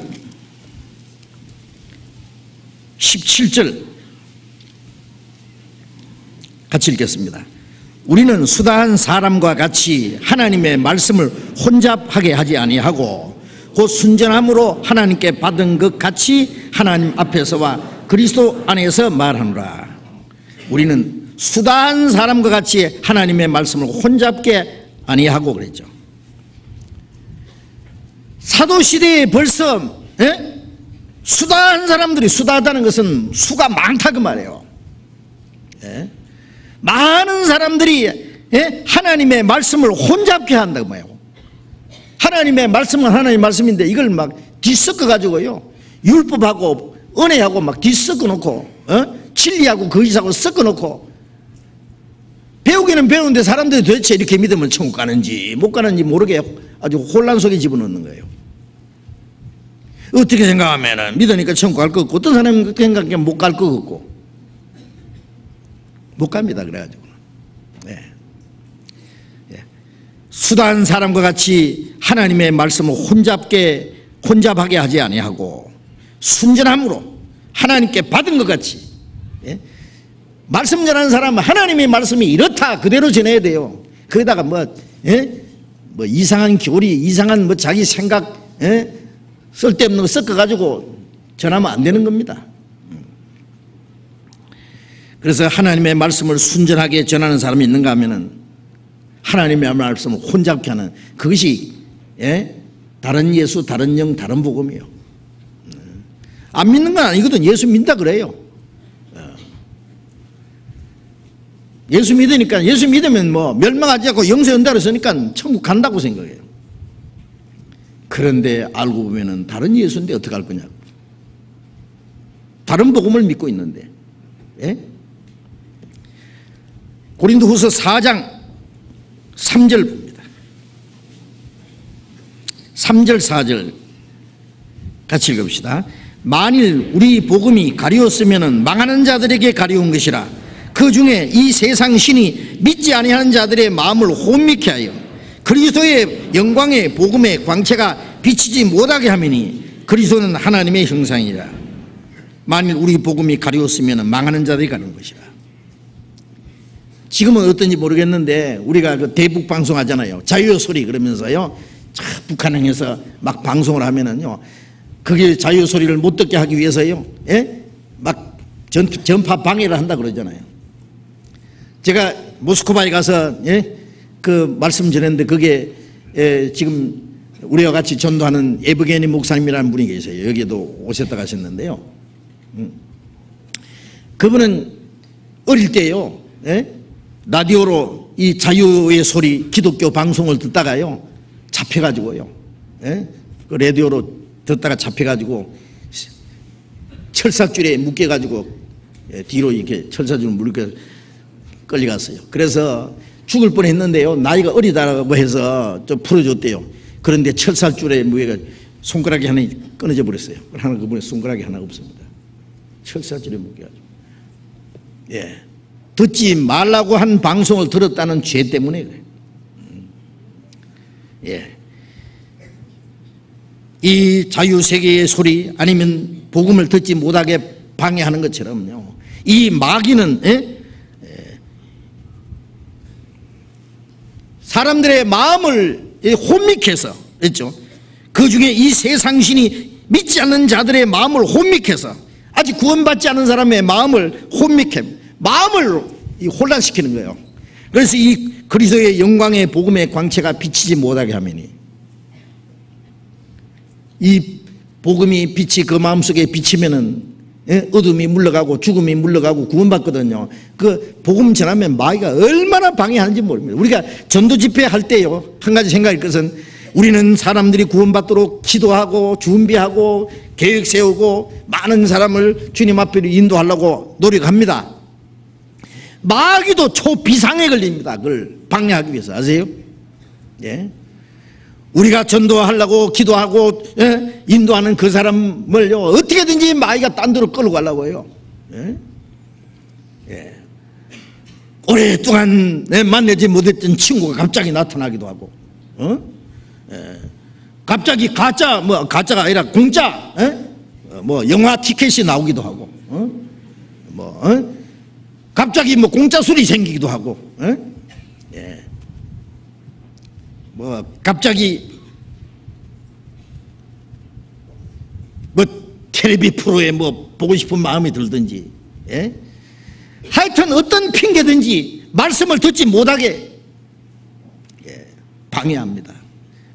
17절 같이 읽겠습니다. 우리는 수다한 사람과 같이 하나님의 말씀을 혼잡하게 하지 아니하고 곧 순전함으로 하나님께 받은 것 같이 하나님 앞에서와 그리스도 안에서 말하노라. 우리는 수다한 사람과 같이 하나님의 말씀을 혼잡게 아니하고 그랬죠. 사도 시대에 벌써 예? 수다한 사람들이 수다하다는 것은 수가 많다 그 말이에요. 예? 많은 사람들이 예? 하나님의 말씀을 혼잡게 한다고 말이에요. 하나님의 말씀은 하나님의 말씀인데 이걸 막 뒤섞어 가지고요. 율법하고 은혜하고 막 뒤섞어 놓고 어? 진리하고 거짓하고 섞어 놓고 배우기는 배우는데 사람들이 도대체 이렇게 믿으면 천국 가는지 못 가는지 모르게 아주 혼란 속에 집어넣는 거예요. 어떻게 생각하면 믿으니까 천국 갈 것 같고 어떤 사람이 그렇게 생각하면 못 갈 것 같고 못 갑니다. 그래가지고. 네. 예. 수단 사람과 같이 하나님의 말씀을 혼잡게 혼잡하게 하지 아니하고 순전함으로 하나님께 받은 것 같이 예? 말씀 전하는 사람은 하나님의 말씀이 이렇다 그대로 전해야 돼요. 거기다가 뭐, 예? 뭐 이상한 교리, 이상한 뭐 자기 생각, 예? 쓸데없는 거 섞어가지고 전하면 안 되는 겁니다. 그래서 하나님의 말씀을 순전하게 전하는 사람이 있는가 하면은 하나님의 말씀을 혼잡게 하는 그것이 예? 다른 예수, 다른 영, 다른 복음이요. 안 믿는 건 아니거든. 예수 믿다 그래요. 예수 믿으니까 예수 믿으면 뭐 멸망하지 않고 영세 연다로 쓰니까 천국 간다고 생각해요. 그런데 알고 보면은 다른 예수인데 어떻게 할 거냐고. 다른 복음을 믿고 있는데. 예? 고린도후서 4장 3절 봅니다. 3절 4절 같이 읽읍시다. 만일 우리 복음이 가리웠으면 망하는 자들에게 가리운 것이라 그 중에 이 세상 신이 믿지 아니하는 자들의 마음을 혼미케 하여 그리스도의 영광의 복음의 광채가 비치지 못하게 하매니 그리스도는 하나님의 형상이라. 만일 우리 복음이 가리웠으면 망하는 자들이 가는 것이라. 지금은 어떤지 모르겠는데 우리가 그 대북 방송 하잖아요. 자유의 소리 그러면서요. 자, 북한행에서 막 방송을 하면은요. 그게 자유 소리를 못 듣게 하기 위해서요. 예? 막 전, 전파 방해를 한다 그러잖아요 제가 모스크바에 가서 예? 그 말씀 전했는데 그게 예, 지금 우리와 같이 전도하는 에브게니 목사님이라는 분이 계세요. 여기도 오셨다 가셨는데요. 음. 그분은 어릴 때요. 예? 라디오로 이 자유의 소리 기독교 방송을 듣다가요. 잡혀가지고요. 예? 그 라디오로 듣다가 잡혀가지고 철사줄에 묶여가지고 예, 뒤로 이렇게 철사줄 물겨 끌려갔어요. 그래서 죽을 뻔 했는데요. 나이가 어리다고 해서 좀 풀어줬대요. 그런데 철사줄에 무게가 손가락이 하나 끊어져 버렸어요. 하나 그분의 손가락이 하나 없습니다. 철사줄에 묶여가지고. 예. 듣지 말라고 한 방송을 들었다는 죄 때문에 그래요. 음. 예. 이 자유세계의 소리 아니면 복음을 듣지 못하게 방해하는 것처럼요. 이 마귀는 예? 사람들의 마음을 혼미해서 했죠. 그 중에 이 세상 신이 믿지 않는 자들의 마음을 혼미해서 아직 구원받지 않은 사람의 마음을 혼미해 마음을 혼란시키는 거예요. 그래서 이 그리스도의 영광의 복음의 광채가 비치지 못하게 하면이 이 복음이 빛이 그 마음속에 비치면은 예? 어둠이 물러가고 죽음이 물러가고 구원받거든요. 그 복음 전하면 마귀가 얼마나 방해하는지 모릅니다. 우리가 전도 집회 할 때요. 한 가지 생각할 것은 우리는 사람들이 구원받도록 기도하고 준비하고 계획 세우고 많은 사람을 주님 앞으로 인도하려고 노력합니다. 마귀도 초비상에 걸립니다. 그걸 방해하기 위해서 아세요? 예. 우리가 전도하려고 기도하고 예? 인도하는 그 사람을요 어떻게든지 마귀가 딴 데로 끌고 가려고 해요. 예? 예. 오랫동안 예, 만나지 못했던 친구가 갑자기 나타나기도 하고, 어? 예. 갑자기 가짜 뭐 가짜가 아니라 공짜, 예? 어, 뭐 영화 티켓이 나오기도 하고, 어? 뭐 어? 갑자기 뭐 공짜 술이 생기기도 하고, 예? 뭐 갑자기 뭐 텔레비 프로에 뭐 보고 싶은 마음이 들든지 예? 하여튼 어떤 핑계든지 말씀을 듣지 못하게 예, 방해합니다.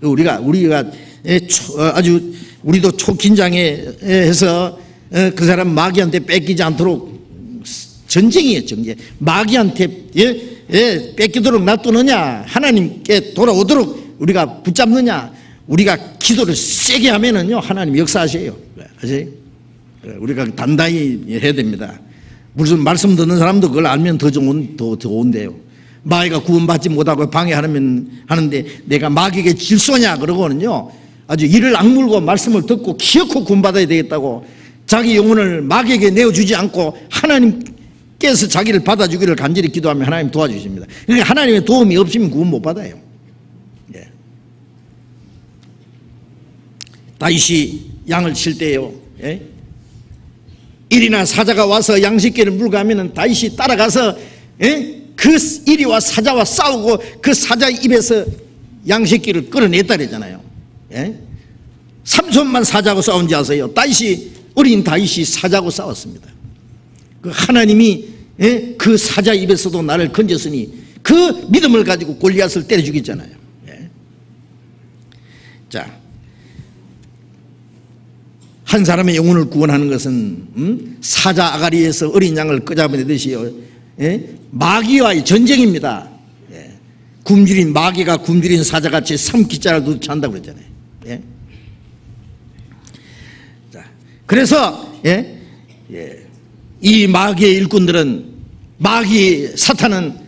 우리가 우리가 예, 초, 어, 아주 우리도 초긴장에 해서 어, 그 사람 마귀한테 뺏기지 않도록 전쟁이에요 전쟁. 마귀한테 예? 예, 뺏기도록 놔두느냐? 하나님께 돌아오도록 우리가 붙잡느냐? 우리가 기도를 세게 하면은요 하나님 역사하세요. 아세요? 우리가 단단히 해야 됩니다. 무슨 말씀 듣는 사람도 그걸 알면 더 좋은 더 좋은데요. 마귀가 구원받지 못하고 방해하면 하는데 내가 마귀에게 질소냐? 그러고는요 아주 이를 악물고 말씀을 듣고 기어코 구원받아야 되겠다고 자기 영혼을 마귀에게 내어주지 않고 하나님 께서 자기를 받아주기를 간절히 기도하면 하나님 도와주십니다. 그러니까 하나님의 도움이 없으면 구원 못 받아요. 예. 다윗이 양을 칠 때요. 예? 일이나 사자가 와서 양식기를 물고 하면 다윗이 따라가서 예? 그 일이와 사자와 싸우고 그 사자 입에서 양식기를 끌어냈다 그랬잖아요. 예? 삼손만 사자고 싸운지 아세요? 다윗이 어린 다윗이 사자고 싸웠습니다. 그 하나님이 예? 그 사자 입에서도 나를 건졌으니 그 믿음을 가지고 골리앗을 때려 죽였잖아요. 예? 자, 한 사람의 영혼을 구원하는 것은 음? 사자 아가리에서 어린 양을 끄잡아내듯이요. 예? 마귀와의 전쟁입니다. 예. 굶주린 마귀가 굶주린 사자같이 삼키자를 놓지 않다고 그랬잖아요. 예? 자, 그래서 예? 예. 이 마귀의 일꾼들은 마귀 사탄은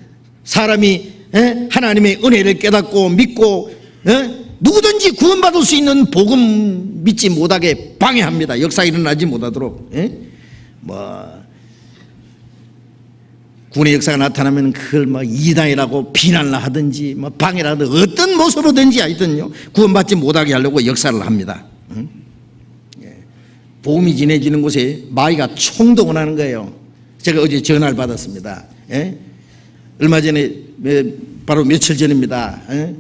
사람이 에? 하나님의 은혜를 깨닫고 믿고 에? 누구든지 구원받을 수 있는 복음 믿지 못하게 방해합니다. 역사 일어나지 못하도록. 예? 뭐 군의 역사가 나타나면 그걸 뭐 이단이라고 비난을 하든지 뭐 방해라든 어떤 모습으로든지 하여튼요 구원받지 못하게 하려고 역사를 합니다. 응? 예. 복음이 지내지는 곳에 마귀가 총동원 하는 거예요. 제가 어제 전화를 받았습니다. 예? 얼마 전에 바로 며칠 전입니다. 예?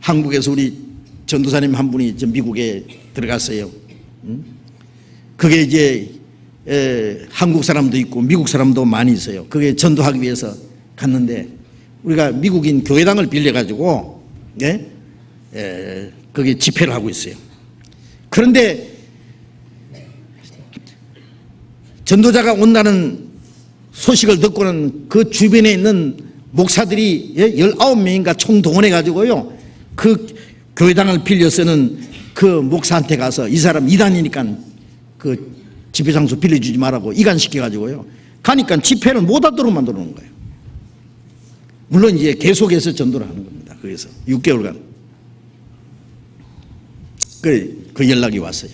한국에서 우리 전도사님 한 분이 미국에 들어갔어요. 그게 이제 에, 한국 사람도 있고 미국 사람도 많이 있어요. 그게 전도하기 위해서 갔는데 우리가 미국인 교회당을 빌려가지고 예? 에, 거기 집회를 하고 있어요. 그런데 전도자가 온다는 소식을 듣고는 그 주변에 있는 목사들이 예? 19명인가 총동원해 가지고요. 그 교회당을 빌려 쓰는 그 목사한테 가서 이 사람 이단이니까 그 집회 장소 빌려주지 말라고 이간시켜 가지고요. 가니까 집회를 못 하도록 만들어 놓은 거예요. 물론 이제 계속해서 전도를 하는 겁니다. 그래서 6개월간. 그, 그 연락이 왔어요.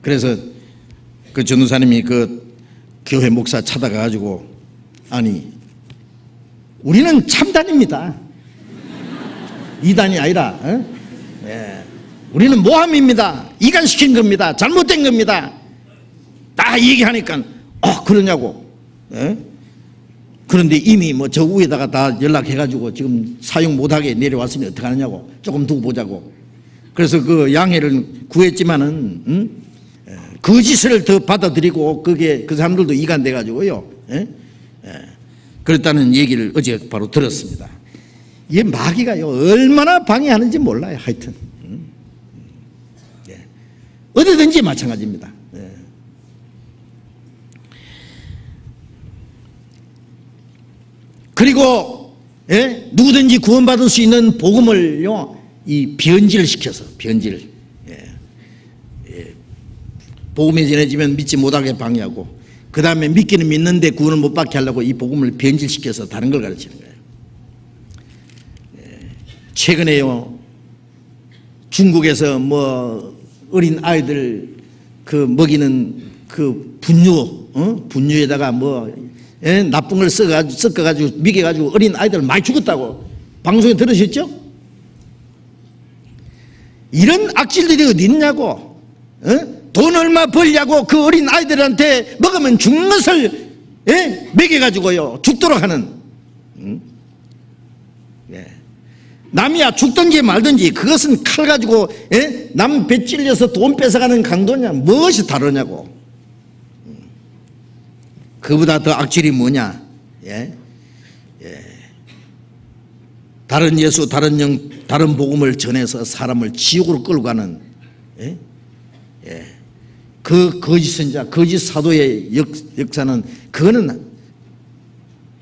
그래서 그 전도사님이 그 교회 목사 찾아가 가지고 아니 우리는 참단입니다. 이단이 아니라 어? 예. 우리는 모함입니다. 이간시킨 겁니다. 잘못된 겁니다. 다 얘기하니까 어 그러냐고 예? 그런데 이미 뭐 저 위에다가 다 연락해가지고 지금 사용 못하게 내려왔으니 어떡하느냐고 조금 두고 보자고 그래서 그 양해를 구했지만은 음? 그 짓을 더 받아들이고 그게 그 사람들도 이간돼 가지고요 예? 예. 그랬다는 얘기를 어제 바로 들었습니다 이 마귀가요 얼마나 방해하는지 몰라요 하여튼 음? 예. 어디든지 마찬가지입니다 그리고 예? 누구든지 구원받을 수 있는 복음을요 이 변질 시켜서 변질 예. 예. 복음이 전해지면 믿지 못하게 방해하고 그 다음에 믿기는 믿는데 구원을 못 받게 하려고 이 복음을 변질시켜서 다른 걸 가르치는 거예요. 예. 최근에요 중국에서 뭐 어린 아이들 그 먹이는 그 분유 어? 분유에다가 뭐 예? 나쁜 걸 섞어가지고, 섞어가지고 미개가지고 어린 아이들 많이 죽었다고 방송에 들으셨죠? 이런 악질들이 어디 있냐고 어? 돈 얼마 벌냐고 그 어린 아이들한테 먹으면 죽는 것을 예? 먹여가지고요 죽도록 하는 응? 예. 남이야 죽든지 말든지 그것은 칼 가지고 예? 남배 찔려서 돈 뺏어가는 강도냐 무엇이 다르냐고 그보다 더 악질이 뭐냐? 예? 예. 다른 예수, 다른 영, 다른 복음을 전해서 사람을 지옥으로 끌고 가는 예? 예. 그 거짓 선자, 거짓 사도의 역, 역사는 그거는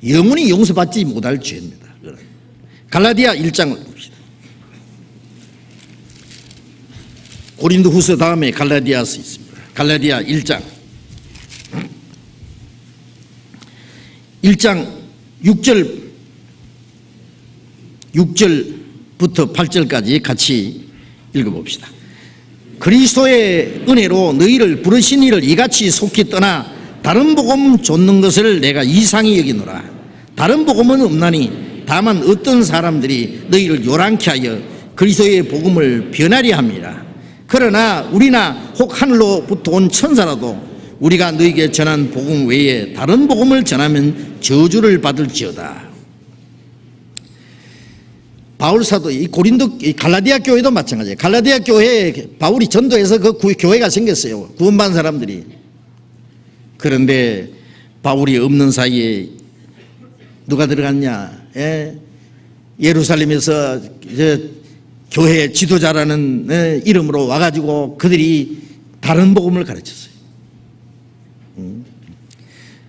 영원히 용서받지 못할 죄입니다. 갈라디아 1장을 봅시다. 고린도 후서 다음에 갈라디아서 있습니다. 갈라디아 1장. 1장 6절 6절부터 8절까지 같이 읽어봅시다. 그리스도의 은혜로 너희를 부르신 이를 이같이 속히 떠나 다른 복음 좇는 것을 내가 이상히 여기노라. 다른 복음은 없나니 다만 어떤 사람들이 너희를 요란케 하여 그리스도의 복음을 변하리 합니다. 그러나 우리나 혹 하늘로부터 온 천사라도 우리가 너에게 전한 복음 외에 다른 복음을 전하면 저주를 받을지어다. 바울 사도 이 고린도 이 갈라디아 교회도 마찬가지예요. 갈라디아 교회에 바울이 전도해서 그 교회가 생겼어요. 구원받은 사람들이. 그런데 바울이 없는 사이에 누가 들어갔냐? 예? 예루살렘에서 교회 지도자라는 예, 이름으로 와가지고 그들이 다른 복음을 가르쳤어요.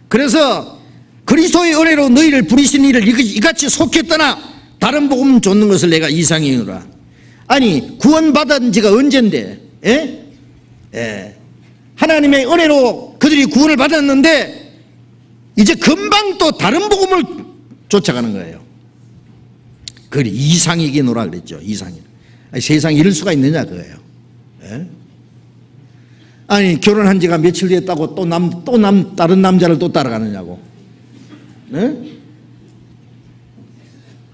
그래서 그리스도의 은혜로 너희를 부리신 이를 이같이 속해 떠나 다른 복음 줬는 것을 내가 이상이노라. 아니 구원받은 지가 언젠데? 예? 예. 하나님의 은혜로 그들이 구원을 받았는데 이제 금방 또 다른 복음을 쫓아가는 거예요. 그걸 이상이기노라 그랬죠. 이상이. 세상에 이럴 수가 있느냐 그거예요. 예? 아니 결혼한 지가 며칠 됐다고 또 남 또 남 다른 남자를 또 따라가느냐고. 예?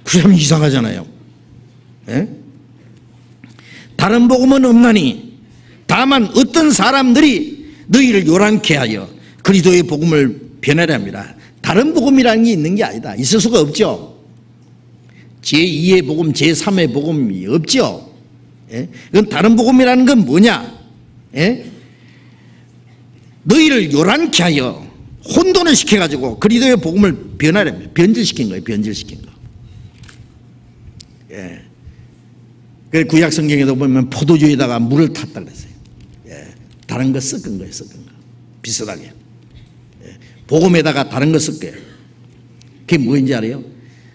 그러면 이상하잖아요. 예? 다른 복음은 없나니 다만 어떤 사람들이 너희를 요란케 하여 그리스도의 복음을 변하려 합니다. 다른 복음이라는 게 있는 게 아니다. 있을 수가 없죠. 제2의 복음, 제3의 복음이 없죠. 예? 그건 다른 복음이라는 건 뭐냐? 예? 너희를 요란케 하여 혼돈을 시켜가지고 그리스도의 복음을 변하려. 변질시킨 거예요. 변질시킨 거. 예. 그 구약 성경에도 보면 포도주에다가 물을 탔다 그랬어요. 예. 다른 거 섞은 거예요. 섞은 거. 비슷하게. 예. 복음에다가 다른 거 섞어요. 그게 뭐인지 알아요?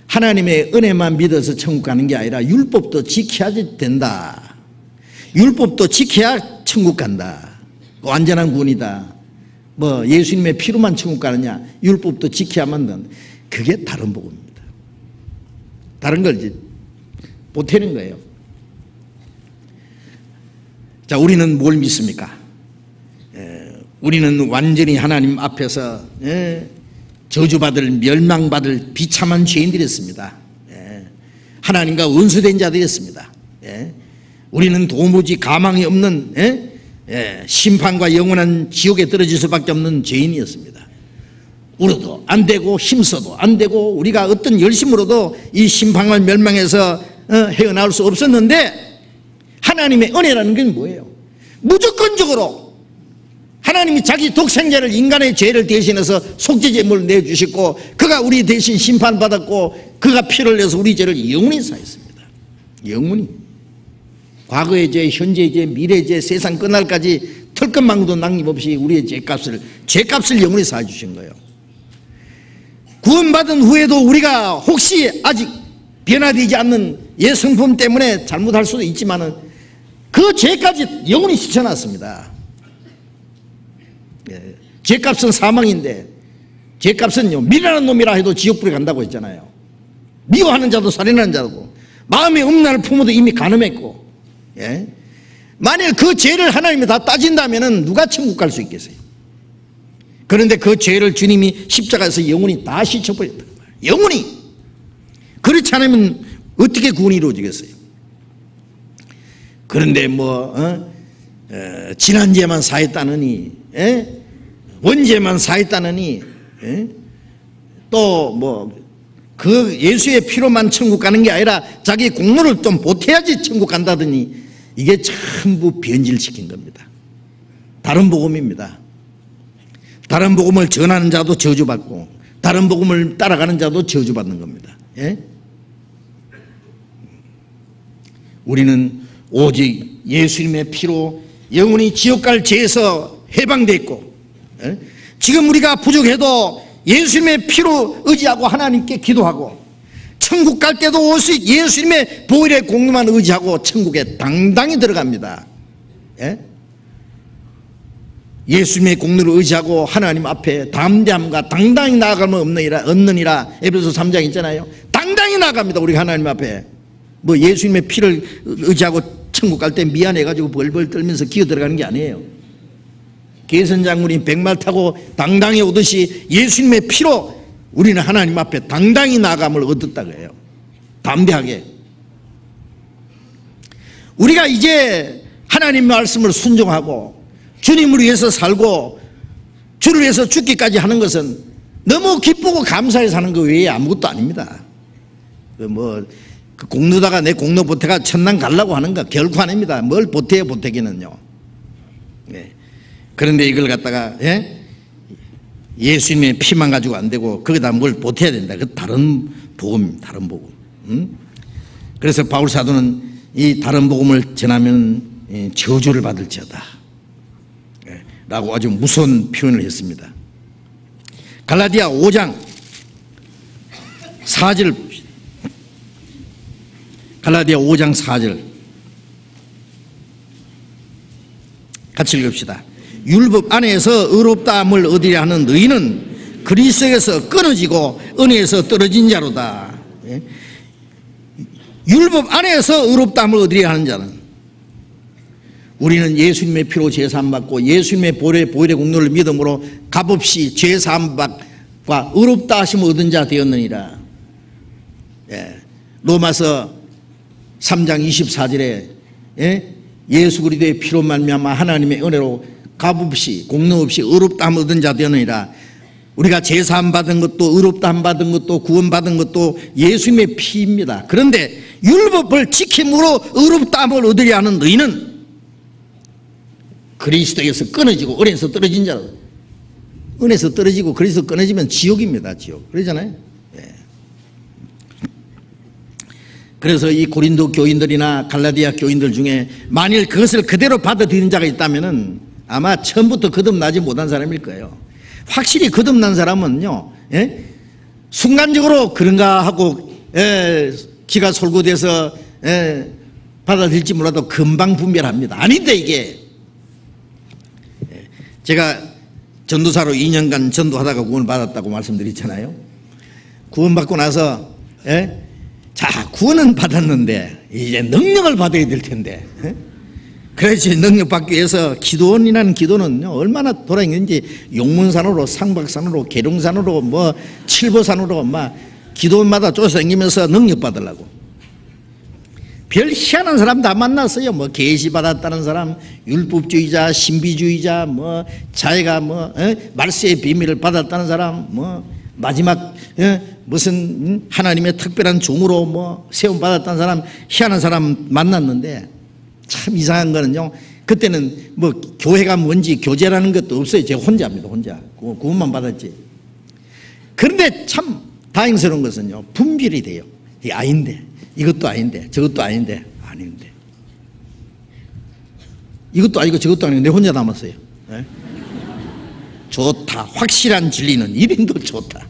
하나님의 은혜만 믿어서 천국 가는 게 아니라 율법도 지켜야 된다. 율법도 지켜야 천국 간다. 완전한 구원이다. 뭐 예수님의 피로만 천국 가느냐? 율법도 지켜야만 된다. 그게 다른 복음입니다. 다른 걸 이제 보태는 거예요. 자, 우리는 뭘 믿습니까? 에, 우리는 완전히 하나님 앞에서 에, 저주받을 멸망받을 비참한 죄인들이었습니다. 에, 하나님과 원수된 자들이었습니다. 예. 우리는 도무지 가망이 없는 예? 예, 심판과 영원한 지옥에 떨어질 수밖에 없는 죄인이었습니다. 울어도 안 되고 힘써도 안 되고 우리가 어떤 열심으로도 이 심판을 멸망해서 어, 헤어나올 수 없었는데 하나님의 은혜라는 건 뭐예요? 무조건적으로 하나님이 자기 독생자를 인간의 죄를 대신해서 속죄제물을 내주셨고 그가 우리 대신 심판받았고 그가 피를 내서 우리 죄를 영원히 사했습니다. 영원히. 과거의 죄, 현재의 죄, 미래의 죄, 세상 끝날까지 털끝망도 남김없이 우리의 죄값을 죄값을 영원히 사주신 거예요. 구원받은 후에도 우리가 혹시 아직 변화되지 않는 예 성품 때문에 잘못할 수도 있지만은 그 죄까지 영원히 시켜놨습니다. 예, 죄값은 사망인데 죄값은요 미련한 놈이라 해도 지옥불에 간다고 했잖아요. 미워하는 자도 살인하는 자도 마음의 음란을 품어도 이미 가늠했고 예? 만일 그 죄를 하나님이 다 따진다면 누가 천국 갈 수 있겠어요? 그런데 그 죄를 주님이 십자가에서 영원히 다 씻어버렸다. 영원히. 그렇지 않으면 어떻게 구원이 이루어지겠어요? 그런데 뭐, 어? 어, 지난 죄만 사했다느니, 예? 원죄만 사했다느니, 예? 또뭐 그 예수의 피로만 천국 가는 게 아니라 자기 공로를 좀 보태야지 천국 간다더니 이게 전부 변질시킨 겁니다. 다른 복음입니다. 다른 복음을 전하는 자도 저주받고 다른 복음을 따라가는 자도 저주받는 겁니다. 예? 우리는 오직 예수님의 피로 영원히 지옥 갈 죄에서 해방됐고 예? 지금 우리가 부족해도 예수님의 피로 의지하고 하나님께 기도하고 천국 갈 때도 오직 예수님의 보혈의 공로만 의지하고 천국에 당당히 들어갑니다. 예? 예수님의 공로를 의지하고 하나님 앞에 담대함과 당당히 나아가면 없느니라, 없느니라 에베소 3장 있잖아요. 당당히 나갑니다. 우리 하나님 앞에. 뭐 예수님의 피를 의지하고 천국 갈 때 미안해가지고 벌벌 떨면서 기어 들어가는 게 아니에요. 계선 장군이 백말 타고 당당히 오듯이 예수님의 피로 우리는 하나님 앞에 당당히 나감을 얻었다고 해요. 담대하게. 우리가 이제 하나님 말씀을 순종하고 주님을 위해서 살고 주를 위해서 죽기까지 하는 것은 너무 기쁘고 감사해서 하는 것 외에 아무것도 아닙니다. 뭐, 그 공로다가 내 공로 보태가 천당 갈라고 하는 거 결코 아닙니다. 뭘 보태요, 보태기는요. 네. 그런데 이걸 갖다가, 예? 예수님의 피만 가지고 안 되고 거기다 뭘 보태야 된다. 그 다른 복음, 다른 복음. 음? 그래서 바울 사도는 이 다른 복음을 전하면 저주를 받을지어다. 예, 라고 아주 무서운 표현을 했습니다. 갈라디아 5장 4절 봅시다. 갈라디아 5장 4절 같이 읽읍시다. 율법 안에서 의롭다함을 얻으려 하는 너희는 그리스도에서 끊어지고 은혜에서 떨어진 자로다. 예? 율법 안에서 의롭다함을 얻으려 하는 자는 우리는 예수님의 피로 제사함 받고 예수님의 보혈의 보혈의 공로를 믿음으로 값없이 제사함 받과 의롭다 하심을 얻은 자 되었느니라. 예. 로마서 3장 24절에 예? 예수 그리스도의 피로 말미암아 하나님의 은혜로 값없이 공로 없이 의롭다함 얻은 자 되느니라. 우리가 제사함 받은 것도 의롭다함 받은 것도 구원 받은 것도 예수님의 피입니다. 그런데 율법을 지킴으로 의롭다함을 얻으려 하는 너희는 그리스도에서 끊어지고 은혜에서 떨어진 자라 은혜에서 떨어지고 그리스도 끊어지면 지옥입니다 지옥. 그러잖아요 그래서 이 고린도 교인들이나 갈라디아 교인들 중에 만일 그것을 그대로 받아들인 자가 있다면은 아마 처음부터 거듭나지 못한 사람일 거예요. 확실히 거듭난 사람은요, 예? 순간적으로 그런가 하고 예, 기가 솔고돼서 예, 받아들일지 몰라도 금방 분별합니다. 아닌데 이게 예, 제가 전도사로 2년간 전도하다가 구원을 받았다고 말씀드렸잖아요. 구원 받고 나서 예? 자, 구원은 받았는데 이제 능력을 받아야 될 텐데. 그래서 능력 받기 위해서 기도원이라는 기도는 얼마나 돌아다니는지 용문산으로 상박산으로 계룡산으로 뭐 칠보산으로 막 기도원마다 쫓아다니면서 능력 받으려고. 별 희한한 사람 다 만났어요. 뭐 계시 받았다는 사람, 율법주의자, 신비주의자, 뭐 자기가 뭐 에? 말세의 비밀을 받았다는 사람, 뭐 마지막 에? 무슨 하나님의 특별한 종으로 뭐 세움 받았다는 사람 희한한 사람 만났는데 참 이상한 거는요. 그때는 뭐 교회가 뭔지 교제라는 것도 없어요. 제가 혼자입니다. 혼자 구원만 받았지. 그런데 참 다행스러운 것은요. 분별이 돼요. 이 아닌데 이것도 아닌데 저것도 아닌데 아닌데 이것도 아니고 저것도 아니고 내 혼자 남았어요. 네? 좋다. 확실한 진리는 이름도 좋다.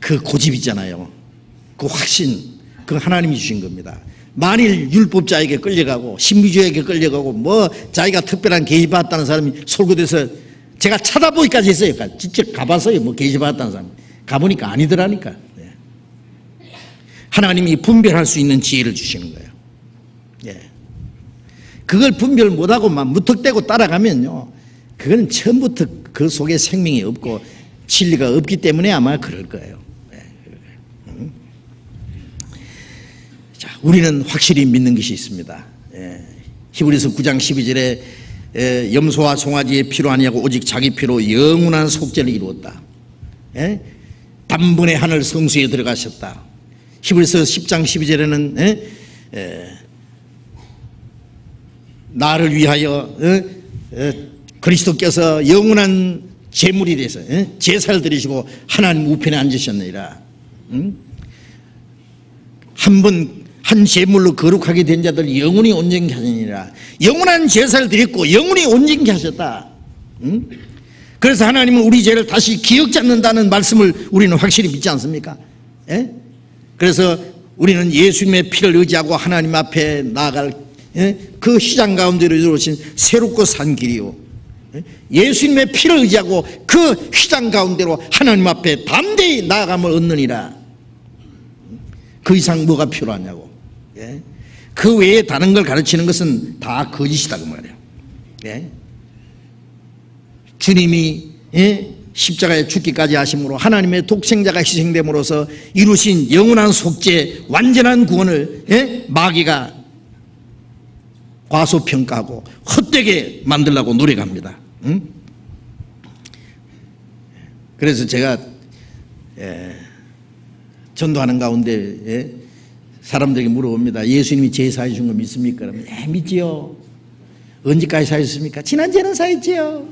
그 고집이잖아요. 그 확신, 그 하나님이 주신 겁니다. 만일 율법자에게 끌려가고 신비주의에게 끌려가고 뭐 자기가 특별한 계시 받았다는 사람이 솔고돼서 제가 찾아보기까지 했어요. 직접 가봤어요. 뭐 계시 받았다는 사람. 가보니까 아니더라니까. 네. 하나님이 분별할 수 있는 지혜를 주시는 거예요. 예. 그걸 분별 못하고만 무턱대고 따라가면요. 그건 처음부터 그 속에 생명이 없고 진리가 없기 때문에 아마 그럴 거예요. 우리는 확실히 믿는 것이 있습니다. 예. 히브리서 9장 12절에 예, 염소와 송아지의 피로 아니하고 오직 자기 피로 영원한 속죄를 이루었다. 예? 단번에 하늘 성수에 들어가셨다. 히브리서 10장 12절에는 예? 예, 나를 위하여 예? 예, 그리스도께서 영원한 제물이 돼서 예? 제사를 드리시고 하나님 우편에 앉으셨느니라. 음? 한번 한 제물로 거룩하게 된 자들 영원히 온전케 하느니라 영원한 제사를 드렸고 영원히 온전케 하셨다 응? 그래서 하나님은 우리 죄를 다시 기억지 않는다는 말씀을 우리는 확실히 믿지 않습니까? 예? 그래서 우리는 예수님의 피를 의지하고 하나님 앞에 나아갈 예? 그 시장 가운데로 이루어진 새롭고 산 길이요 예? 예수님의 피를 의지하고 그 휘장 가운데로 하나님 앞에 담대히 나아감을 얻느니라 그 이상 뭐가 필요하냐고 예? 그 외에 다른 걸 가르치는 것은 다 거짓이다 그 말이에요. 예? 주님이 예? 십자가에 죽기까지 하심으로 하나님의 독생자가 희생됨으로써 이루신 영원한 속죄 완전한 구원을 예? 마귀가 과소평가하고 헛되게 만들라고 노력합니다. 응? 그래서 제가 예, 전도하는 가운데 예, 사람들에게 물어봅니다. 예수님이 제 사해 준거 믿습니까? 그러면 네, 믿지요. 언제까지 사했습니까? 지난주에는 사했지요.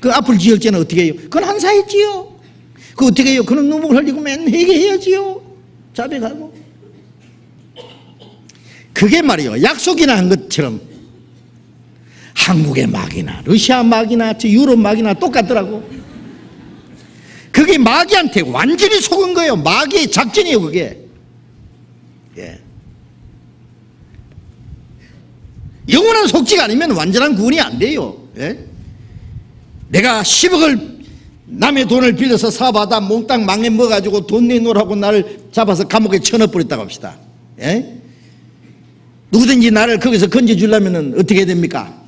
그 앞을 지을 때는 어떻게 해요? 그건 한 사했지요. 그 어떻게 해요? 그는 눈물 흘리고 맨 회개해야지요. 자백하고. 그게 말이요. 약속이나 한 것처럼 한국의 막이나 러시아 막이나 유럽 막이나 똑같더라고. 그게 마귀한테 완전히 속은 거예요. 마귀의 작전이에요, 그게. 예. 영원한 속지가 아니면 완전한 구원이 안 돼요. 예? 내가 10억을 남의 돈을 빌려서 사업하다 몽땅 망해 먹어가지고 돈 내놓으라고 나를 잡아서 감옥에 쳐넣어버렸다고 합시다. 예? 누구든지 나를 거기서 건져주려면 어떻게 됩니까?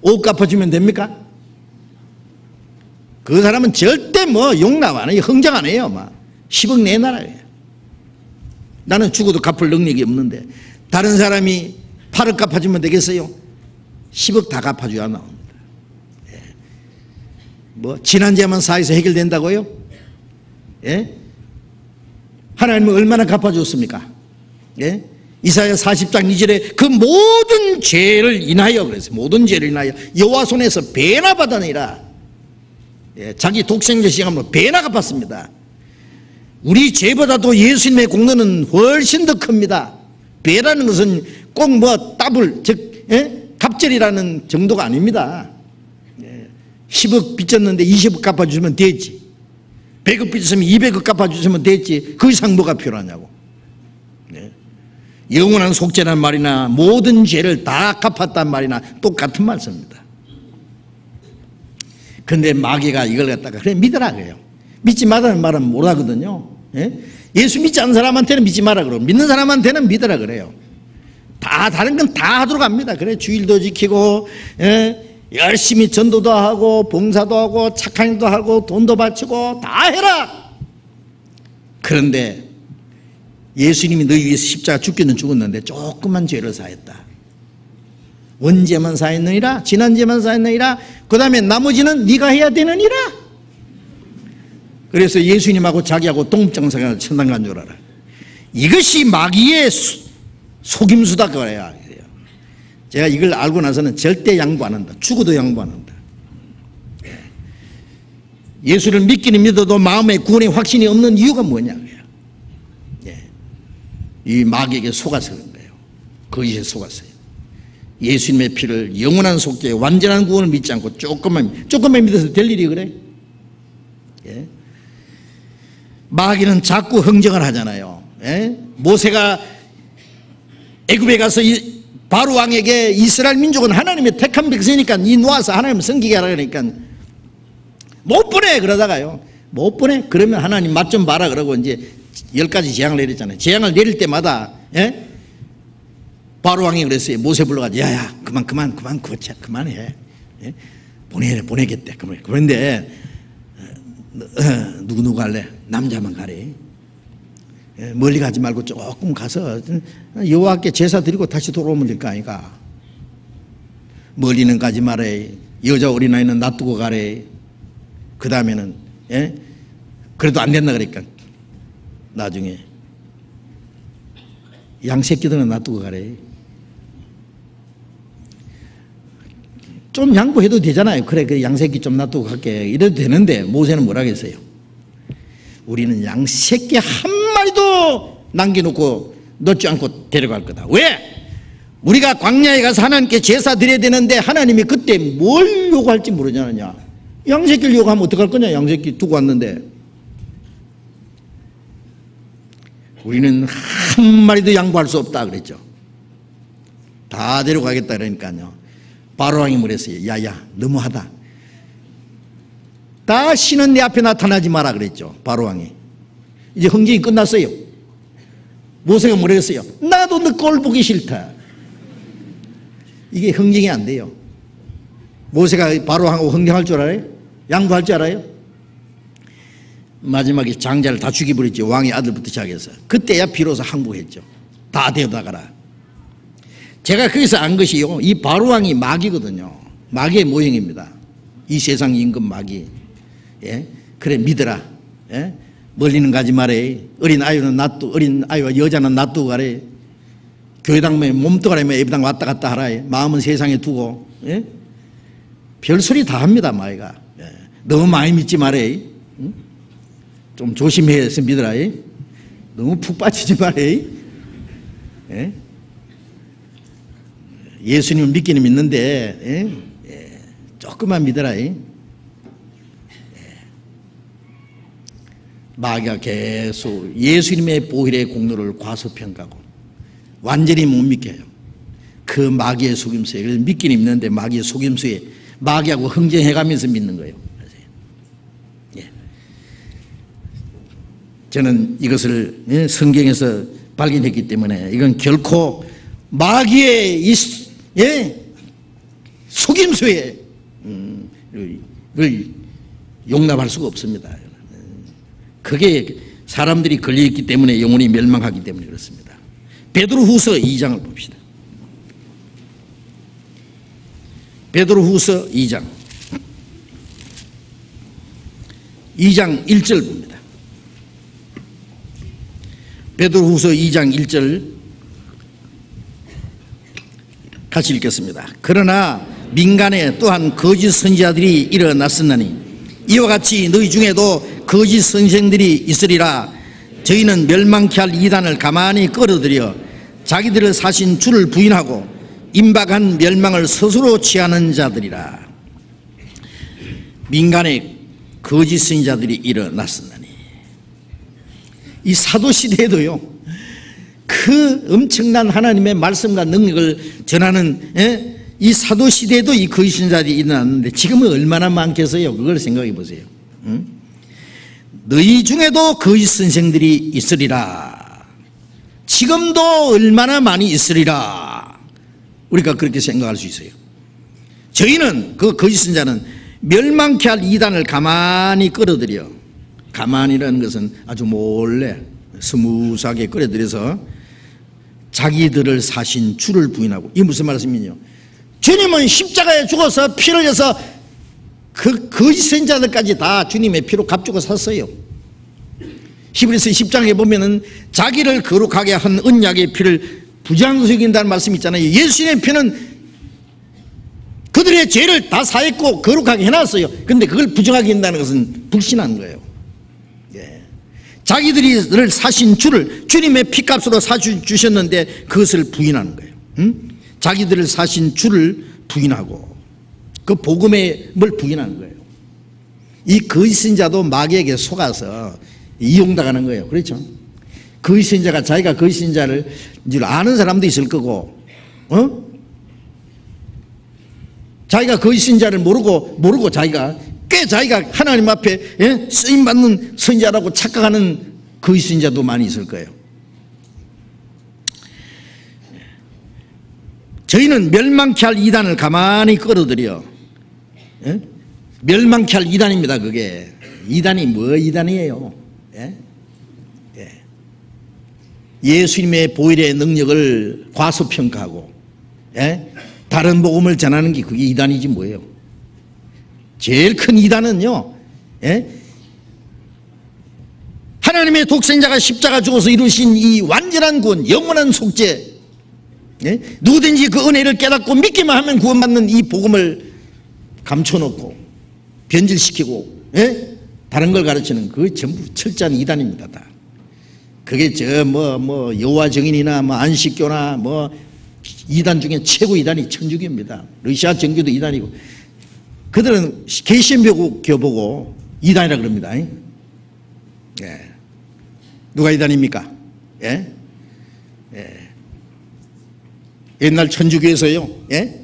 옷 갚아주면 됩니까? 그 사람은 절대 뭐 용납 안 해요. 흥정 안 해요. 막 10억 내놔라. 나는 죽어도 갚을 능력이 없는데 다른 사람이 8억 갚아주면 되겠어요? 10억 다 갚아줘야 나옵니다. 예. 뭐 지난죄만 사해서 해결된다고요? 예? 하나님은 얼마나 갚아줬습니까? 예? 이사야 40장 2절에 그 모든 죄를 인하여 그래서 모든 죄를 인하여 여호와 손에서 배나 받아내라. 예, 자기 독생자 시험으로 배나 갚았습니다. 우리 죄보다도 예수님의 공로는 훨씬 더 큽니다. 배라는 것은 꼭뭐 더블 즉 예? 갑절이라는 정도가 아닙니다. 예, 10억 빚졌는데 20억 갚아주시면 되지. 100억 빚었으면 200억 갚아주시면 되지. 그 이상 뭐가 필요하냐고. 예. 영원한 속죄란 말이나 모든 죄를 다 갚았단 말이나 똑같은 말씀입니다. 근데 마귀가 이걸 갖다가 그래 믿으라 그래요. 믿지 말라는 말은 못하거든요. 예? 예수 믿지 않는 사람한테는 믿지 마라 그러고 믿는 사람한테는 믿으라 그래요. 다 다른 건 다 하도록 합니다. 그래 주일도 지키고 예? 열심히 전도도 하고 봉사도 하고 착한 일도 하고 돈도 바치고 다 해라. 그런데 예수님이 너희 위해서 십자가 죽기는 죽었는데 조금만 죄를 사했다. 언제만 사했느니라? 지난주에만 사했느니라? 그 다음에 나머지는 네가 해야 되느니라? 그래서 예수님하고 자기하고 동장사가 천당 간 줄 알아. 이것이 마귀의 속임수다 그래야 돼요. 제가 이걸 알고 나서는 절대 양보 안 한다. 죽어도 양보 안 한다. 예. 예수를 믿기는 믿어도 마음에 구원의 확신이 없는 이유가 예. 이 마귀에게 속아서 그런 거예요. 거짓에 속았어요. 예수님의 피를 영원한 속죄 완전한 구원을 믿지 않고 조금만 조금만 믿어서 될 일이 그래? 예? 마귀는 자꾸 흥정을 하잖아요. 예? 모세가 애굽에 가서 이, 바로 왕에게 이스라엘 민족은 하나님의 택한 백성이니까 이 놓아서 하나님 섬기게 하라 그러니까 못 보내 그러다가요. 못 보내? 그러면 하나님 맛 좀 봐라 그러고 이제 열 가지 재앙을 내렸잖아요 재앙을 내릴 때마다 예? 바로 왕이 그랬어요. 모세 불러가지고 야야 그만 그만 그만 그만 그만해. 예? 보내 보내겠대. 그런데 어, 누구 누구 갈래? 남자만 가래. 예, 멀리 가지 말고 조금 가서 여호와께 제사 드리고 다시 돌아오면 될 거 아이가. 멀리는 가지 말래. 여자 어린아이는 놔두고 가래. 그 다음에는 예? 그래도 안 된다 그러니까 나중에 양새끼들은 놔두고 가래. 좀 양보해도 되잖아요. 그래, 그 양새끼 좀 놔두고 갈게. 이래도 되는데, 모세는 뭐라 했어요? 우리는 양새끼 한 마리도 남겨놓고 넣지 않고 데려갈 거다. 왜? 우리가 광야에 가서 하나님께 제사 드려야 되는데 하나님이 그때 뭘 요구할지 모르잖느냐. 양새끼를 요구하면 어떡할 거냐. 양새끼 두고 왔는데. 우리는 한 마리도 양보할 수 없다 그랬죠. 다 데려가겠다 그러니까요. 바로왕이 뭐랬어요? 야야 너무하다. 다시는 내 앞에 나타나지 마라 그랬죠. 바로왕이. 이제 흥정이 끝났어요. 모세가 뭐랬어요? 나도 너 꼴 보기 싫다. 이게 흥정이 안 돼요. 모세가 바로왕하고 흥정할 줄 알아요? 양보할 줄 알아요? 마지막에 장자를 다 죽여버렸죠. 왕의 아들부터 시작해서. 그때야 비로소 항복했죠. 다 되어나가라. 제가 거기서 안 것이요. 이 바로왕이 마귀거든요. 마귀의 모형입니다. 이 세상 임금 마귀. 예? 그래, 믿어라. 예? 멀리는 가지 말래. 어린 아이는 놔두, 어린 아이와 여자는 놔두고 가래. 교회당에 가라면 예배당 왔다 갔다 하라. 마음은 세상에 두고. 예? 별소리 다 합니다, 마귀가. 예. 너무 많이 믿지 말래. 응? 좀 조심해서 믿어라. 너무 푹 빠지지 말래. 예? 예수님을 믿기는 믿는데 예? 예. 조금만 믿어라. 예? 마귀가 계속 예수님의 보혈의 공로를 과소평가하고 완전히 못 믿게 해요. 그 마귀의 속임수에 그래서 믿기는 믿는데 마귀의 속임수에 마귀하고 흥정해가면서 믿는 거예요. 저는 이것을 예, 성경에서 발견했기 때문에 이건 결코 마귀의 이 수- 예, 속임수에 음, 을 용납할 수가 없습니다. 그게 사람들이 걸려있기 때문에 영혼이 멸망하기 때문에 그렇습니다. 베드로 후서 2장을 봅시다. 베드로 후서 2장 2장 1절 봅니다. 베드로후서 2장 1절 같이 읽겠습니다. 그러나 민간에 또한 거짓 선지자들이 일어났었나니 이와 같이 너희 중에도 거짓 선생들이 있으리라. 저희는 멸망케 할 이단을 가만히 끌어들여 자기들을 사신 주를 부인하고 임박한 멸망을 스스로 취하는 자들이라. 민간에 거짓 선지자들이 일어났었나니 이 사도 시대에도요 그 엄청난 하나님의 말씀과 능력을 전하는 예? 이 사도 시대에도 이 거짓 선지자들이 일어났는데 지금은 얼마나 많겠어요? 그걸 생각해 보세요. 응? 너희 중에도 거짓 선생들이 있으리라. 지금도 얼마나 많이 있으리라. 우리가 그렇게 생각할 수 있어요. 저희는 그 거짓 선자는 멸망케 할 이단을 가만히 끌어들여 가만히라는 것은 아주 몰래 smooth하게 끌어들여서 자기들을 사신 주를 부인하고 이 무슨 말씀이냐 주님은 십자가에 죽어서 피를 흘려서 그 거짓 선자들까지 다 주님의 피로 값주고 샀어요 히브리서 10장에 보면은 자기를 거룩하게 한 언약의 피를 여긴다는 말씀이 있잖아요 예수님의 피는 그들의 죄를 다 사했고 거룩하게 해놨어요. 근데 그걸 부정하게 한다는 것은 불신한 거예요. 예. 자기들이 사신 주를 주님의 피값으로 사주셨는데 그것을 부인하는 거예요. 응? 자기들을 사신 주를 부인하고 그 복음의 뭘 부인하는 거예요. 이 거짓신자도 마귀에게 속아서 이용당하는 거예요. 그렇죠? 거짓신자가 자기가 거짓신자를 줄 아는 사람도 있을 거고, 어? 자기가 거짓 신자를 모르고 모르고 자기가 꽤 자기가 하나님 앞에 예? 쓰임 받는 선자라고 착각하는 거짓 신자도 많이 있을 거예요. 저희는 멸망케 할 이단을 가만히 끌어들여 예? 멸망케 할 이단입니다. 그게 이단이 뭐 이단이에요? 예? 예. 예수님의 보일의 능력을 과소평가하고 예? 다른 복음을 전하는 게 그게 이단이지 뭐예요. 제일 큰 이단은요. 예? 하나님의 독생자가 십자가 죽어서 이루신 이 완전한 구원, 영원한 속죄. 예? 누구든지 그 은혜를 깨닫고 믿기만 하면 구원받는 이 복음을 감춰놓고 변질시키고 예? 다른 걸 가르치는 그 전부 철저한 이단입니다. 다. 그게 저 뭐뭐 여호와 증인이나 뭐 안식교나 뭐 이단 중에 최고 이단이 천주교입니다. 러시아 정교도 이단이고 그들은 개신교 교보고 이단이라 그럽니다. 예. 누가 이단입니까? 예? 예. 옛날 천주교에서요. 예?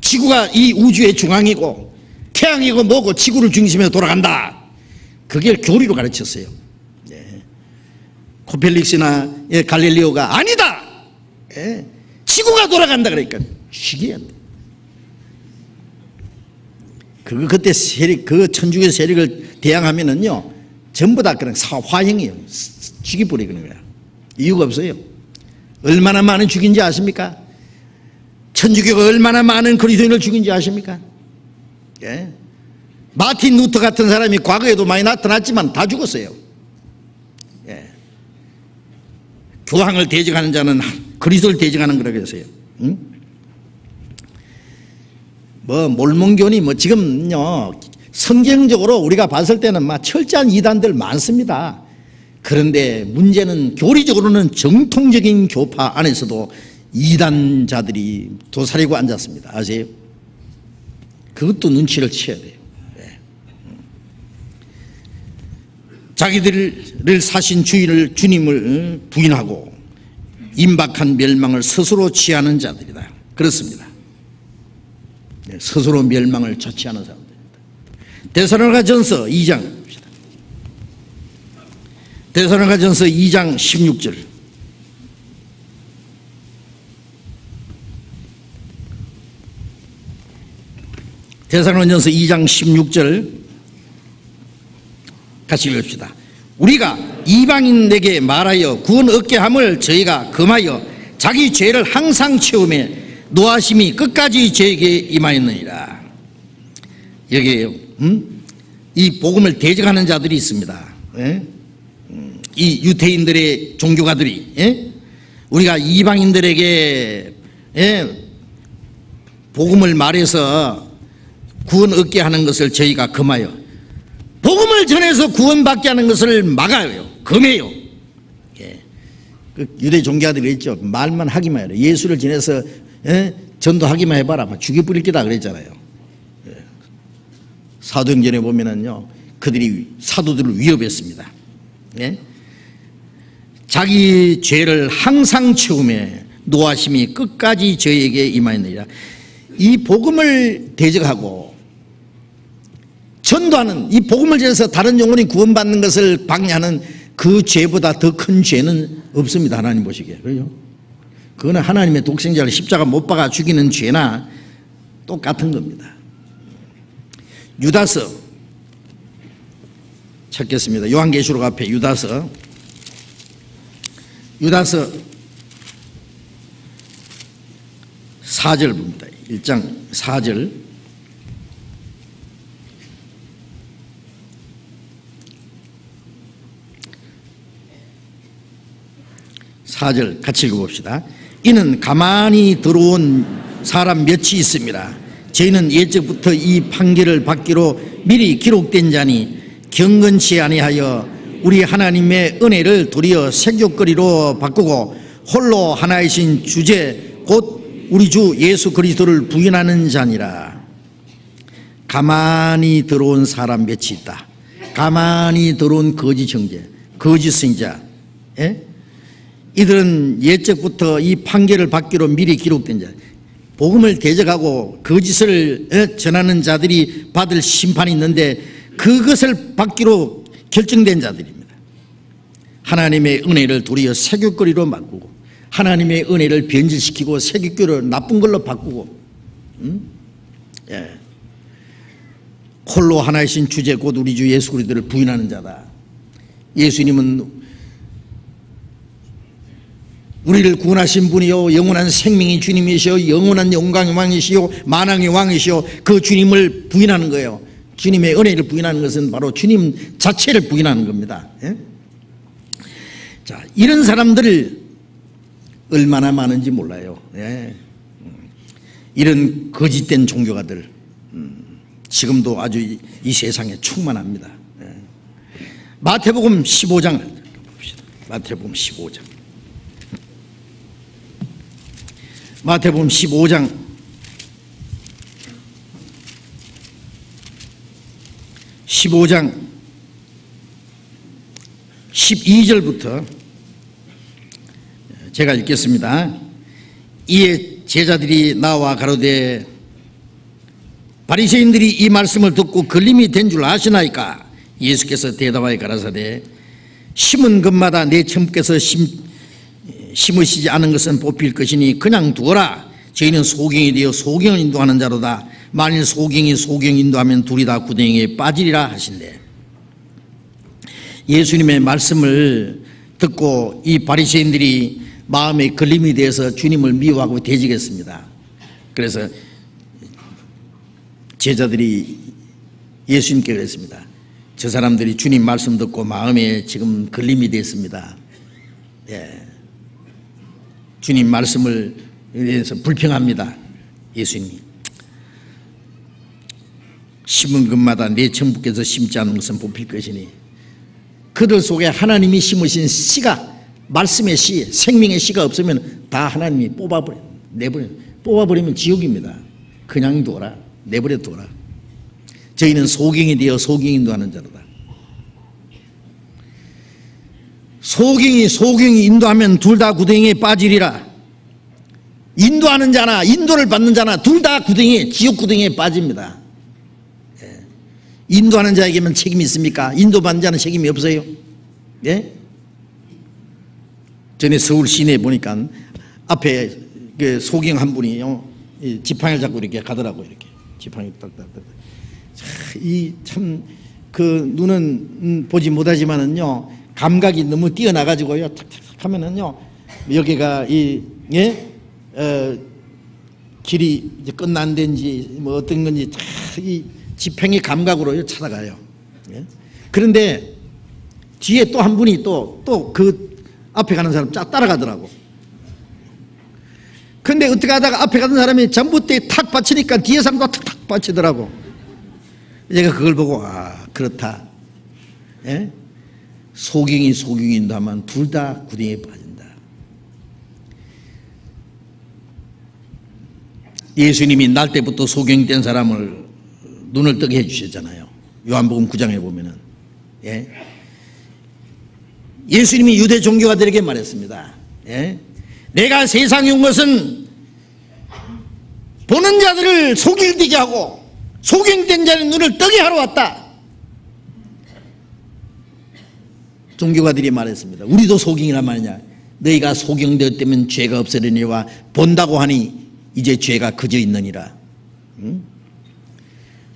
지구가 이 우주의 중앙이고 태양이고 뭐고 지구를 중심에 돌아간다. 그게 교리로 가르쳤어요. 예. 코펠릭스나 예, 갈릴리오가 아니다. 예. 지구가 돌아간다 그러니까 시기야. 그 그때 세력 그 천주교 세력을 대항하면은요 전부 다 그냥 사화형이에요. 죽이버리는 거야. 이유가 없어요. 얼마나 많은 죽인지 아십니까? 천주교가 얼마나 많은 그리스도인을 죽인지 아십니까? 예. 마틴 루터 같은 사람이 과거에도 많이 나타났지만 다 죽었어요. 예. 교황을 대적하는 자는 그리스도를 대적하는 거라고 했어요. 응? 뭐 몰몬교니 뭐 지금요 성경적으로 우리가 봤을 때는 막 철저한 이단들 많습니다. 그런데 문제는 교리적으로는 정통적인 교파 안에서도 이단자들이 도사리고 앉았습니다. 아세요? 그것도 눈치를 채야 돼요. 네. 자기들을 사신 주인을 주님을 부인하고 임박한 멸망을 스스로 취하는 자들이다. 그렇습니다. 네, 스스로 멸망을 자취하는 사람들입니다. 데살로니가 전서 2장 봅시다. 대사로가 전서 2장 16절. 대사로전서 2장 16절 같이 읽읍시다. 우리가 이방인에게 말하여 구원 얻게 함을 저희가 금하여 자기 죄를 항상 채우며 노하심이 끝까지 저에게 임하였느니라. 여기에요. 음? 이 복음을 대적하는 자들이 있습니다. 예? 음, 이 유태인들의 종교가들이 예? 우리가 이방인들에게 예? 복음을 말해서 구원 얻게 하는 것을 저희가 금하여 복음을 전해서 구원받게 하는 것을 막아요. 금해요. 예. 그 유대 종교가들이 있죠. 말만 하기만 해라. 예수를 전해서 예? 전도하기만 해봐라. 막 죽여 뿌릴 게다 그랬잖아요. 예. 사도행전에 보면은요. 그들이 사도들을 위협했습니다. 예? 자기 죄를 항상 채우며 노하심이 끝까지 저에게 임하였느니라. 이 복음을 대적하고 전도하는 이 복음을 전해서 다른 영혼이 구원받는 것을 방해하는 그 죄보다 더 큰 죄는 없습니다. 하나님 보시기에. 그죠? 그거는 하나님의 독생자를 십자가 못 박아 죽이는 죄나 똑같은 겁니다. 유다서 찾겠습니다. 요한계시록 앞에 유다서 유다서 4절 봅니다. 1장 4절 사절 같이 읽어봅시다. 이는 가만히 들어온 사람 몇이 있습니다. 저희는 예적부터 이 판결을 받기로 미리 기록된 자니 경건치 아니하여 우리 하나님의 은혜를 도리어 색욕거리로 바꾸고 홀로 하나이신 주제 곧 우리 주 예수 그리스도를 부인하는 자니라. 가만히 들어온 사람 몇이 있다. 가만히 들어온 거짓 형제, 거짓 승자. 예? 이들은 예적부터 이 판결을 받기로 미리 기록된 자. 복음을 대적하고 거짓을 예, 전하는 자들이 받을 심판이 있는데 그것을 받기로 결정된 자들입니다. 하나님의 은혜를 도리어 세교거리로 바꾸고 하나님의 은혜를 변질시키고 세교교를 나쁜 걸로 바꾸고 음? 예. 홀로 하나이신 주제 곧 우리 주 예수 그리스도를 부인하는 자다. 예수님은 우리를 구원하신 분이요 영원한 생명의 주님이시요 영원한 영광의 왕이시요 만왕의 왕이시요 그 주님을 부인하는 거예요. 주님의 은혜를 부인하는 것은 바로 주님 자체를 부인하는 겁니다. 예? 자 이런 사람들 얼마나 많은지 몰라요. 예. 이런 거짓된 종교가들 음, 지금도 아주 이, 이 세상에 충만합니다. 예. 마태복음 15장 봅시다. 마태복음 15장. 마태복음 15장 15장 12절부터 제가 읽겠습니다. 이에 제자들이 나와 가로되 바리새인들이 이 말씀을 듣고 걸림이 된 줄 아시나이까? 예수께서 대답하여 가라사대 심은 것마다 내 천께서 심 심으시지 않은 것은 뽑힐 것이니 그냥 두어라. 저희는 소경이 되어 소경을 인도하는 자로다. 만일 소경이 소경 인도하면 둘이 다 구덩이에 빠지리라 하신대. 예수님의 말씀을 듣고 이 바리새인들이 마음에 걸림이 되어서 주님을 미워하고 대지겠습니다. 그래서 제자들이 예수님께 그랬습니다. 저 사람들이 주님 말씀 듣고 마음에 지금 걸림이 됐습니다. 예. 주님 말씀을 위해서 불평합니다. 예수님이. 심은 것마다 내 천부께서 심지 않은 것은 뽑힐 것이니 그들 속에 하나님이 심으신 씨가 말씀의 씨, 생명의 씨가 없으면 다 하나님이 뽑아버려, 내버려, 뽑아버리면 지옥입니다. 그냥 둬라, 내버려 둬라. 저희는 소경이 되어 소경인도 하는 자로다. 소경이 소경이 인도하면 둘 다 구덩이에 빠지리라. 인도하는 자나 인도를 받는 자나 둘 다 구덩이 지옥 구덩이에 빠집니다. 예. 인도하는 자에게만 책임이 있습니까? 인도받는 자는 책임이 없어요. 예? 전에 서울 시내에 보니까 앞에 그 소경 한 분이요 이 지팡이를 잡고 이렇게 가더라고 이렇게 지팡이 딱딱딱 이참 그 눈은 음, 보지 못하지만은요 감각이 너무 뛰어나가지고요 탁탁탁 하면은요 여기가 이 예? 어, 길이 이제 끝난 데인지 뭐 어떤 건지 다이 지팽이 감각으로 찾아가요. 예? 그런데 뒤에 또 한 분이 또 또 그 앞에 가는 사람 쫙 따라가더라고. 근데 어떻게 하다가 앞에 가는 사람이 전봇대에 탁 받치니까 뒤에 사람도 탁탁 받치더라고. 제가 그걸 보고 아 그렇다. 예? 소경이 소경인다만 둘 다 구덩이에 빠진다. 예수님이 날 때부터 소경된 사람을 눈을 뜨게 해주셨잖아요. 요한복음 9장에 보면은 예? 예수님이 유대 종교가들에게 말했습니다. 예? 내가 세상에 온 것은 보는 자들을 속일되게 하고 소경된 자의 눈을 뜨게 하러 왔다. 종교가들이 말했습니다. 우리도 소경이란 말이냐. 너희가 소경되었다면 죄가 없으려니와 본다고 하니 이제 죄가 그저 있느니라. 응?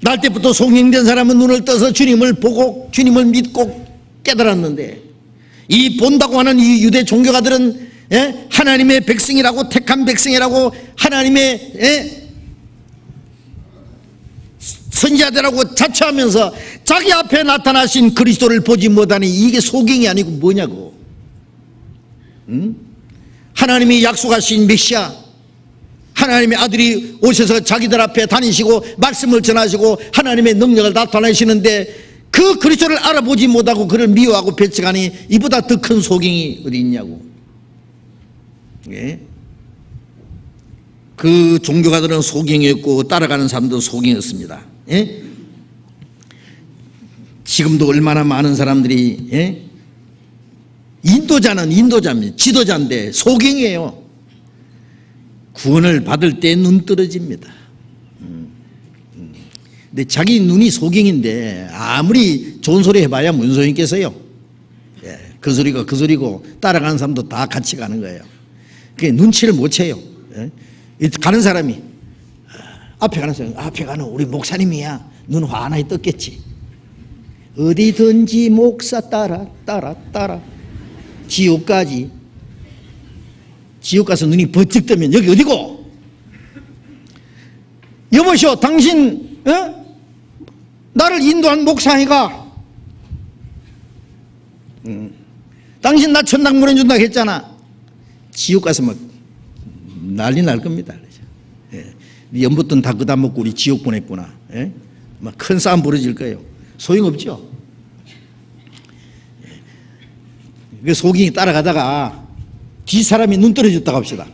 날 때부터 소경된 사람은 눈을 떠서 주님을 보고 주님을 믿고 깨달았는데 이 본다고 하는 이 유대 종교가들은 예? 하나님의 백성이라고 택한 백성이라고 하나님의 예? 선지자들하고 자처하면서 자기 앞에 나타나신 그리스도를 보지 못하니 이게 소경이 아니고 뭐냐고 응? 하나님이 약속하신 메시아 하나님의 아들이 오셔서 자기들 앞에 다니시고 말씀을 전하시고 하나님의 능력을 나타내시는데 그 그리스도를 알아보지 못하고 그를 미워하고 배척하니 이보다 더 큰 소경이 어디 있냐고 예? 그 종교가들은 소경이었고 따라가는 사람도 소경이었습니다 예? 지금도 얼마나 많은 사람들이 예? 인도자는 인도자입니다 지도자인데 소경이에요 구원을 받을 때 눈 떨어집니다. 근데 자기 눈이 소경인데 아무리 좋은 소리 해봐야 있겠어요 예, 그 소리가 그 소리고 따라가는 사람도 다 같이 가는 거예요 그 눈치를 못 채요 예? 가는 사람이 아, 앞에 가는 사람이 앞에 가는 우리 목사님이야. 눈 환하게 떴겠지. 어디든지 목사 따라 따라 따라. 지옥까지. 지옥 가서 눈이 번쩍 뜨면 여기 어디고? 여보시오 당신 어? 나를 인도한 목사이가. 음. 당신 나 천당 보내준다 했잖아. 지옥 가서 막 난리 날 겁니다. 예. 연붙돈 다 그다 먹고 우리 지옥 보냈구나. 예? 막큰 싸움 벌어질 거예요. 소용없죠. 예. 그 소경이 따라가다가 뒤 사람이 눈 떨어졌다고 합시다.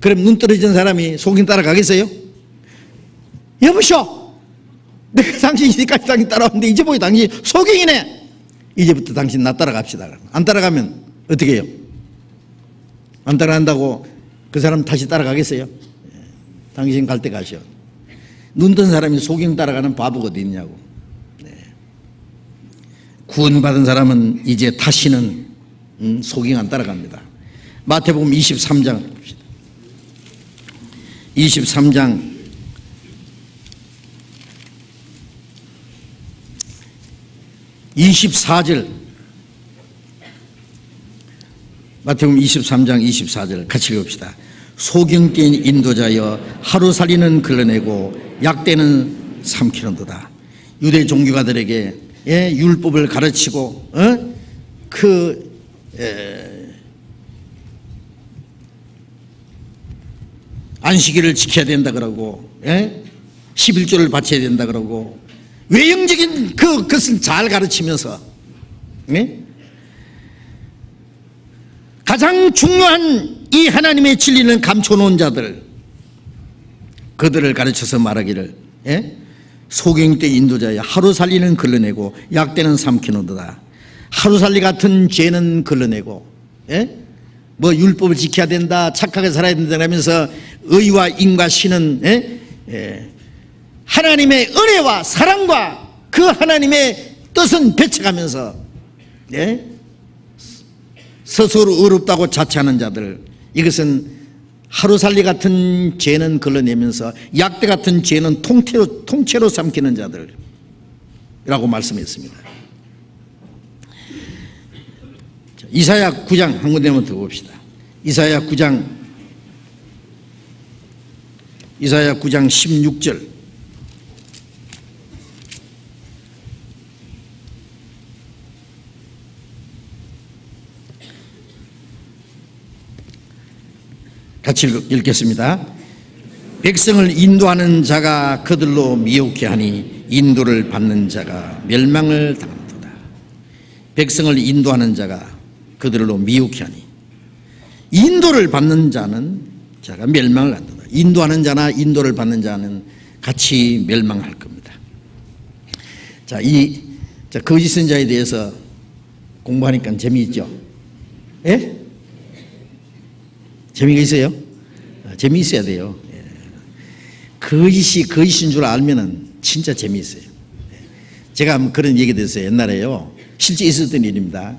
그럼 눈 떨어진 사람이 소경 따라가겠어요? 여보시오! 내가 당신 이제까지 당신 따라왔는데 이제 보니 당신 소경이네! 이제부터 당신 나 따라갑시다. 안 따라가면 어떻게 해요? 안 따라간다고 그 사람 다시 따라가겠어요? 예. 당신 갈 때 가시오. 눈뜬 사람이 소경 따라가는 바보가 어디 있냐고. 네. 구원받은 사람은 이제 다시는 음, 소경 안 따라갑니다. 마태복음 23장 봅시다. 23장 24절 마태복음 23장 24절 같이 읽읍시다. 소경된 인도자여 하루 살이는 걸러내고 약대는 삼키는도다. 유대 종교가들에게 예, 율법을 가르치고 어? 그 에, 안식일을 지켜야 된다 그러고 예? 11조를 바쳐야 된다 그러고 외형적인 그 것을 잘 가르치면서 예? 가장 중요한 이 하나님의 진리는 감춰놓은 자들 그들을 가르쳐서 말하기를 예? 소경 때 인도자야 하루 살리는 걸러내고 약대는 삼키는도다 하루 살리 같은 죄는 걸러내고 예? 뭐 율법을 지켜야 된다 착하게 살아야 된다 하면서 의와 인과 신은 예? 예. 하나님의 은혜와 사랑과 그 하나님의 뜻은 배쳐가면서 예? 스스로 어렵다고 자처하는 자들 이것은 하루살리 같은 죄는 걸러내면서 약대 같은 죄는 통째로, 통째로 삼키는 자들이라고 말씀했습니다. 자, 이사야 9장 한 군데만 더 봅시다. 이사야 9장 이사야 9장 16절 같이 읽겠습니다. 백성을 인도하는 자가 그들로 미혹해 하니 인도를 받는 자가 멸망을 당한도다. 백성을 인도하는 자가 그들로 미혹해 하니 인도를 받는 자는 자가 멸망을 한다. 인도하는 자나 인도를 받는 자는 같이 멸망할 겁니다. 자, 이 자, 거짓 선자에 대해서 공부하니까 재미있죠? 예? 재미가 있어요? 아, 재미있어야 돼요. 예. 거짓이 거짓인 줄 알면은 진짜 재미있어요. 예. 제가 그런 얘기 됐어요. 옛날에요. 실제 있었던 일입니다.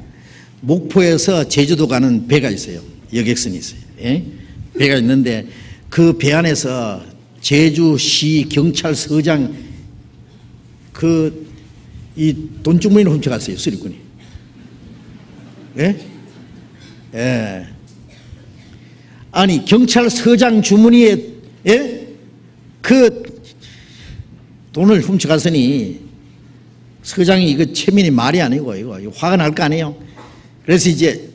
목포에서 제주도 가는 배가 있어요. 여객선이 있어요. 예? 배가 있는데 그 배 안에서 제주시 경찰서장 그 이 돈주머니를 훔쳐갔어요. 수리꾼이. 예? 예. 아니 경찰서장 주머니에 예? 그 돈을 훔쳐갔으니 서장이 이거 체면이 말이 아니고 이거 화가 날 거 아니에요. 그래서 이제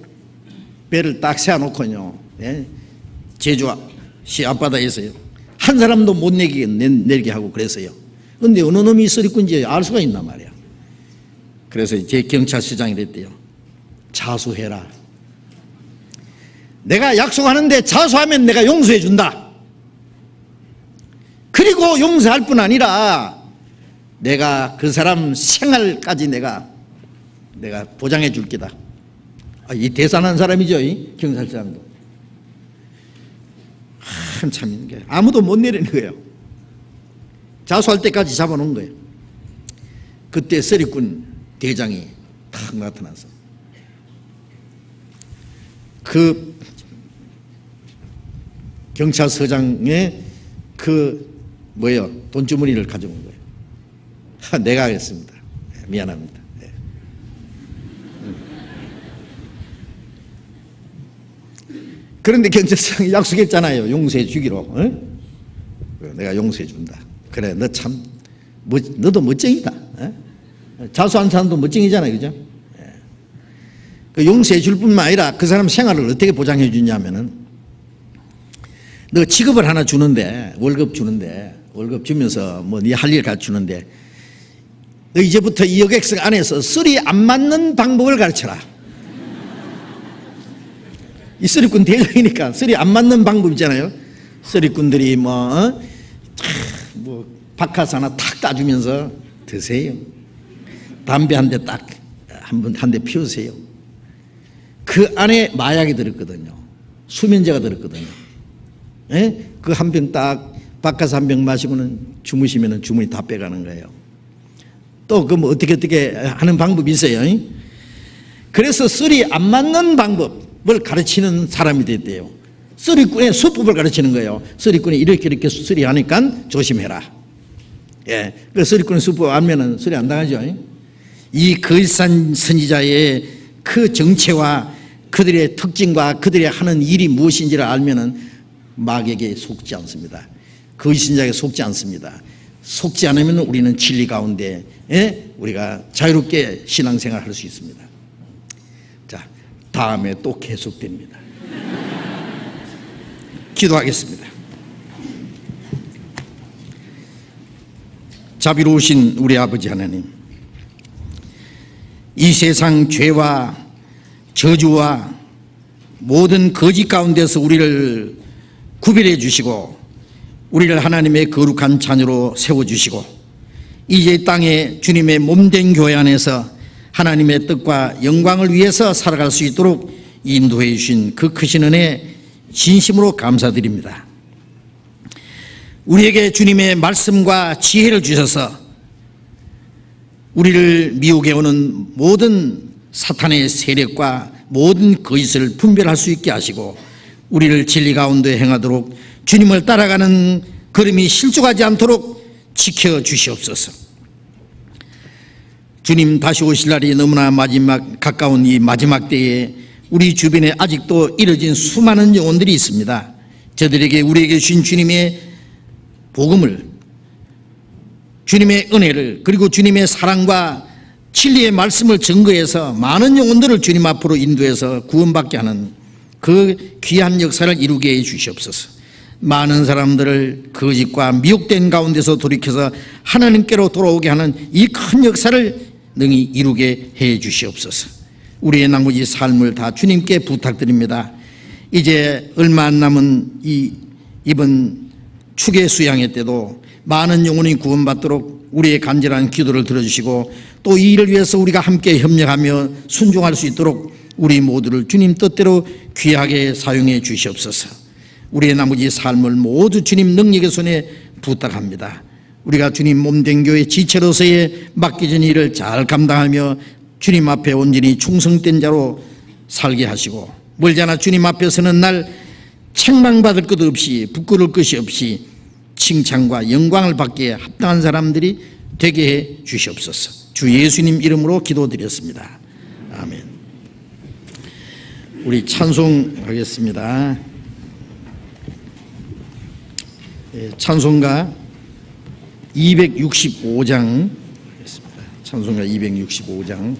배를 딱 세워놓고요. 예? 제주시 앞바다에서요. 한 사람도 못 내게, 내게 하고 그랬어요. 근데 어느 놈이 쓰리꾼지 알 수가 있단 말이야. 그래서 제 경찰서장이 됐대요. 자수해라. 내가 약속하는데 자수하면 내가 용서해 준다. 그리고 용서할 뿐 아니라 내가 그 사람 생활까지 내가 내가 보장해 줄 게다. 아, 이 대산한 사람이죠, 이 경찰서장도. 한참 게 아무도 못 내리는 거예요. 자수할 때까지 잡아놓은 거예요. 그때 서리꾼 대장이 탁 나타나서 그 경찰서장의 그 뭐예요 돈주머니를 가져온 거예요. 하, 내가 하겠습니다. 네, 미안합니다. 네. 그런데 경찰서장이 약속했잖아요. 용서해 주기로. 어? 내가 용서해 준다. 그래, 너 참, 너도 멋쟁이다. 어? 자수한 사람도 멋쟁이잖아요. 그죠? 그 용서해 줄 뿐만 아니라 그 사람 생활을 어떻게 보장해 주냐면은 너 직업을 하나 주는데 월급 주는데 월급 주면서 뭐 네 할일 가르치는데 너 이제부터 이 여객선 안에서 쓰리 안 맞는 방법을 가르쳐라. 이 쓰리꾼 대장이니까 쓰리 안 맞는 방법 있잖아요. 쓰리꾼들이 뭐, 어? 뭐 박카스나 탁 따주면서 드세요. 담배 한 대 딱 한 번 한 대 피우세요. 그 안에 마약이 들었거든요. 수면제가 들었거든요. 예? 그한 병 딱 바꿔서 한 병 마시고는 주무시면 주머니 다 빼가는 거예요. 또 그뭐 어떻게 어떻게 하는 방법이 있어요. 그래서 쓰리 안 맞는 방법을 가르치는 사람이 됐대요. 쓰리꾼의 수법을 가르치는 거예요. 쓰리꾼이 이렇게 이렇게 쓰리 하니까 조심해라. 예. 그 쓰리꾼의 수법 알면은 쓰리 안 당하죠. 이 거짓 선지자의 그 정체와 그들의 특징과 그들이 하는 일이 무엇인지를 알면은 마귀에게 속지 않습니다. 거짓 선지자에게 속지 않습니다. 속지 않으면 우리는 진리 가운데 예? 우리가 자유롭게 신앙생활 할 수 있습니다. 자, 다음에 또 계속됩니다. 기도하겠습니다. 자비로우신 우리 아버지 하나님, 이 세상 죄와 저주와 모든 거짓 가운데서 우리를 구별해 주시고 우리를 하나님의 거룩한 자녀로 세워주시고 이제 땅에 주님의 몸된 교회 안에서 하나님의 뜻과 영광을 위해서 살아갈 수 있도록 인도해 주신 그 크신 은혜 진심으로 감사드립니다. 우리에게 주님의 말씀과 지혜를 주셔서 우리를 미혹해 오는 모든 사탄의 세력과 모든 거짓을 분별할 수 있게 하시고 우리를 진리 가운데 행하도록 주님을 따라가는 걸음이 실족하지 않도록 지켜 주시옵소서. 주님 다시 오실 날이 너무나 마지막 가까운 이 마지막 때에 우리 주변에 아직도 이뤄진 수많은 영혼들이 있습니다. 저들에게 우리에게 주신 주님의 복음을 주님의 은혜를 그리고 주님의 사랑과 진리의 말씀을 증거해서 많은 영혼들을 주님 앞으로 인도해서 구원받게 하는 그 귀한 역사를 이루게 해 주시옵소서. 많은 사람들을 거짓과 미혹된 가운데서 돌이켜서 하나님께로 돌아오게 하는 이 큰 역사를 능히 이루게 해 주시옵소서. 우리의 나머지 삶을 다 주님께 부탁드립니다. 이제 얼마 안 남은 이 이번 축의 수양회 때도 많은 영혼이 구원받도록 우리의 간절한 기도를 들어주시고 또 이 일을 위해서 우리가 함께 협력하며 순종할 수 있도록 우리 모두를 주님 뜻대로 귀하게 사용해 주시옵소서. 우리의 나머지 삶을 모두 주님 능력의 손에 부탁합니다. 우리가 주님 몸된 교회 지체로서의 맡겨진 일을 잘 감당하며 주님 앞에 온전히 충성된 자로 살게 하시고 멀잖아 주님 앞에 서는 날 책망받을 것 없이 부끄러울 것이 없이 칭찬과 영광을 받기에 합당한 사람들이 되게 해 주시옵소서. 주 예수님 이름으로 기도드렸습니다. 아멘. 우리 찬송하겠습니다. 예, 찬송가 265장 하겠습니다. 찬송가 265장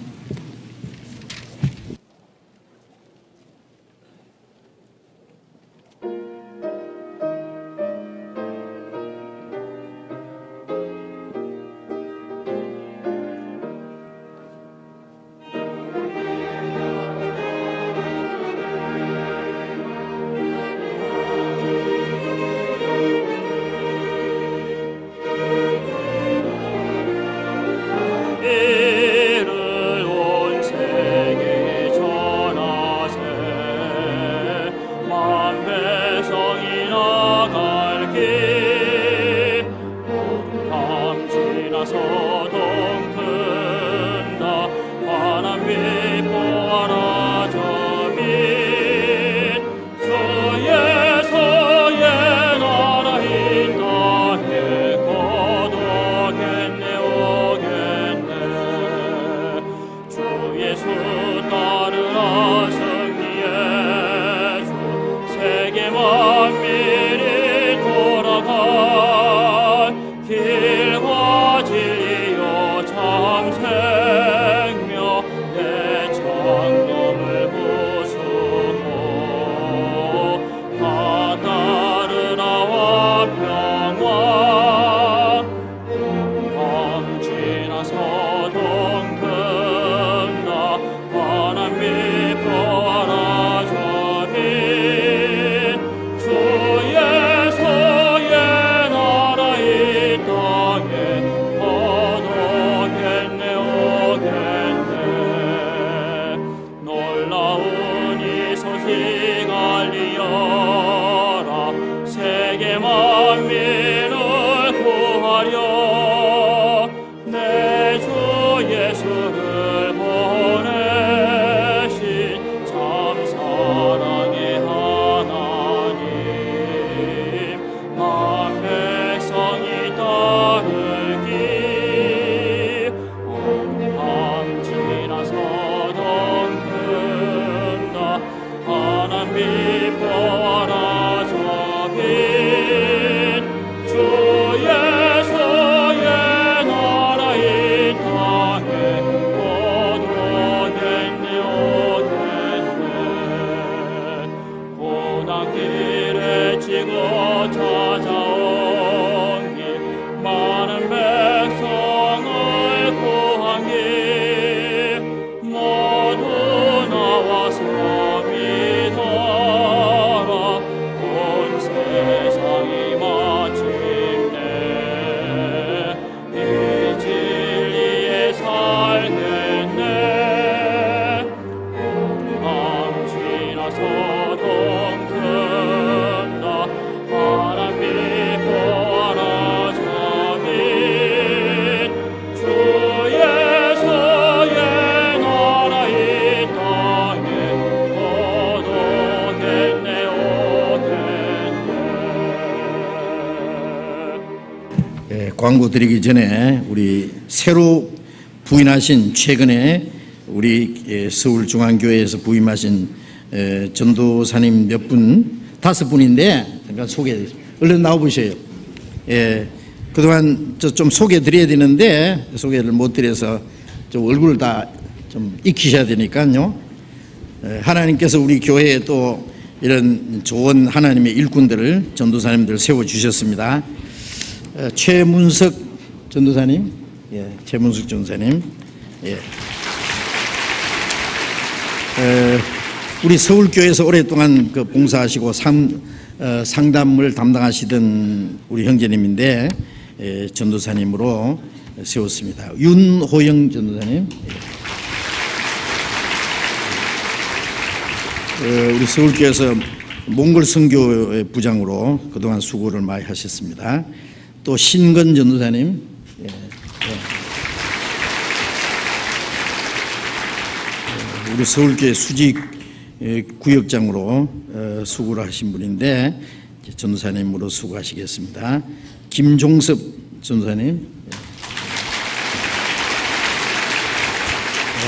드리기 전에 우리 새로 부임하신 최근에 우리 예, 서울중앙교회에서 부임하신 에, 전도사님 몇 분, 다섯 분인데 잠깐 소개, 얼른 나와보세요. 예, 그동안 저좀 소개 드려야 되는데 소개를 못 드려서 좀 얼굴을 다 좀 익히셔야 되니까요. 에, 하나님께서 우리 교회에 또 이런 좋은 하나님의 일꾼들을 전도사님들 세워 주셨습니다. 어, 최문석 전도사님, 예, 최문석 전도사님, 예. 에, 우리 서울교회에서 오랫동안 그 봉사하시고 상, 어, 상담을 담당하시던 우리 형제님인데 에, 전도사님으로 세웠습니다. 윤호영 전도사님. 예. 어, 우리 서울교회에서 몽골 선교의 부장으로 그동안 수고를 많이 하셨습니다. 또 신건 전도사님, 예, 예. 어, 우리 서울교회 수직 예, 구역장으로 어, 수고를 하신 분인데 전도사님으로 수고하시겠습니다. 김종섭 전도사님, 예. 어,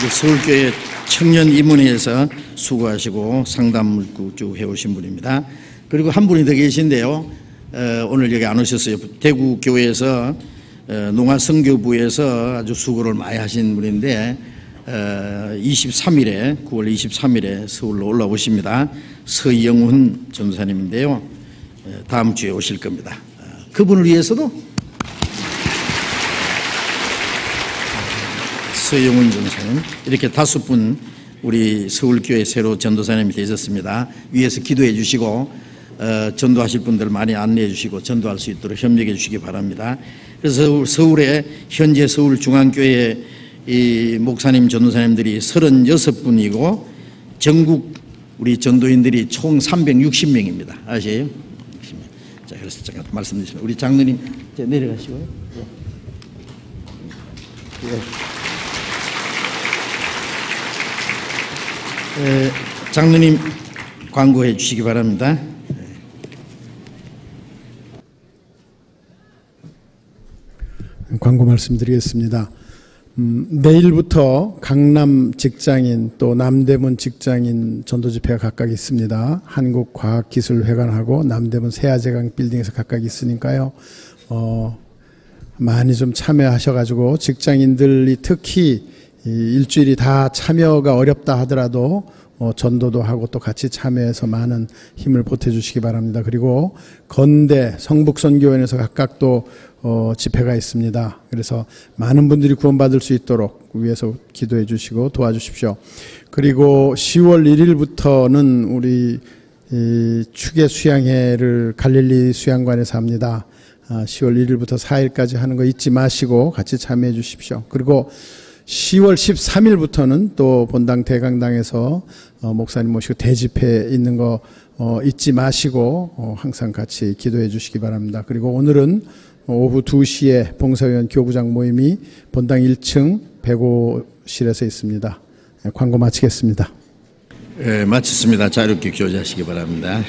우리 서울교회 청년 임원회에서 수고하시고 상담을 쭉 해오신 분입니다. 그리고 한 분이 더 계신데요. 어, 오늘 여기 안 오셨어요. 대구 교회에서 어, 농아성교부에서 아주 수고를 많이 하신 분인데 어, 23일에 9월 23일에 서울로 올라오십니다. 서영훈 전사님인데요. 어, 다음 주에 오실 겁니다. 어, 그분을 위해서도 서영훈 전사님 이렇게 다섯 분 우리 서울교회 새로 전도사님이 되셨습니다. 위에서 기도해 주시고 어, 전도하실 분들 많이 안내해 주시고 전도할 수 있도록 협력해 주시기 바랍니다. 그래서 서울에 현재 서울 중앙교회 이 목사님 전도사님들이 36분이고 전국 우리 전도인들이 총 360명입니다. 아세요? 자, 그래서 잠깐 말씀드리겠습니다. 우리 장로님 내려가시고요. 예. 예. 에, 장로님 광고해 주시기 바랍니다. 광고 말씀드리겠습니다. 음, 내일부터 강남 직장인 또 남대문 직장인 전도 집회가 각각 있습니다. 한국과학기술회관하고 남대문 세아제강 빌딩에서 각각 있으니까요. 어, 많이 좀 참여하셔가지고 직장인들이 특히 이 일주일이 다 참여가 어렵다 하더라도 어, 전도도 하고 또 같이 참여해서 많은 힘을 보태주시기 바랍니다. 그리고 건대 성북선교원에서 각각 또 어, 집회가 있습니다. 그래서 많은 분들이 구원받을 수 있도록 위해서 기도해 주시고 도와주십시오. 그리고 10월 1일부터는 우리 이 축의 수양회를 갈릴리 수양관에서 합니다. 아, 10월 1일부터 4일까지 하는 거 잊지 마시고 같이 참여해 주십시오. 그리고 10월 13일부터는 또 본당 대강당에서 어, 목사님 모시고 대집회 있는 거 어, 잊지 마시고 어, 항상 같이 기도해 주시기 바랍니다. 그리고 오늘은 오후 2시에 봉사위원 교부장 모임이 본당 1층 105실에서 있습니다. 네, 광고 마치겠습니다. 예, 마쳤습니다. 자유롭게 교제하시기 바랍니다.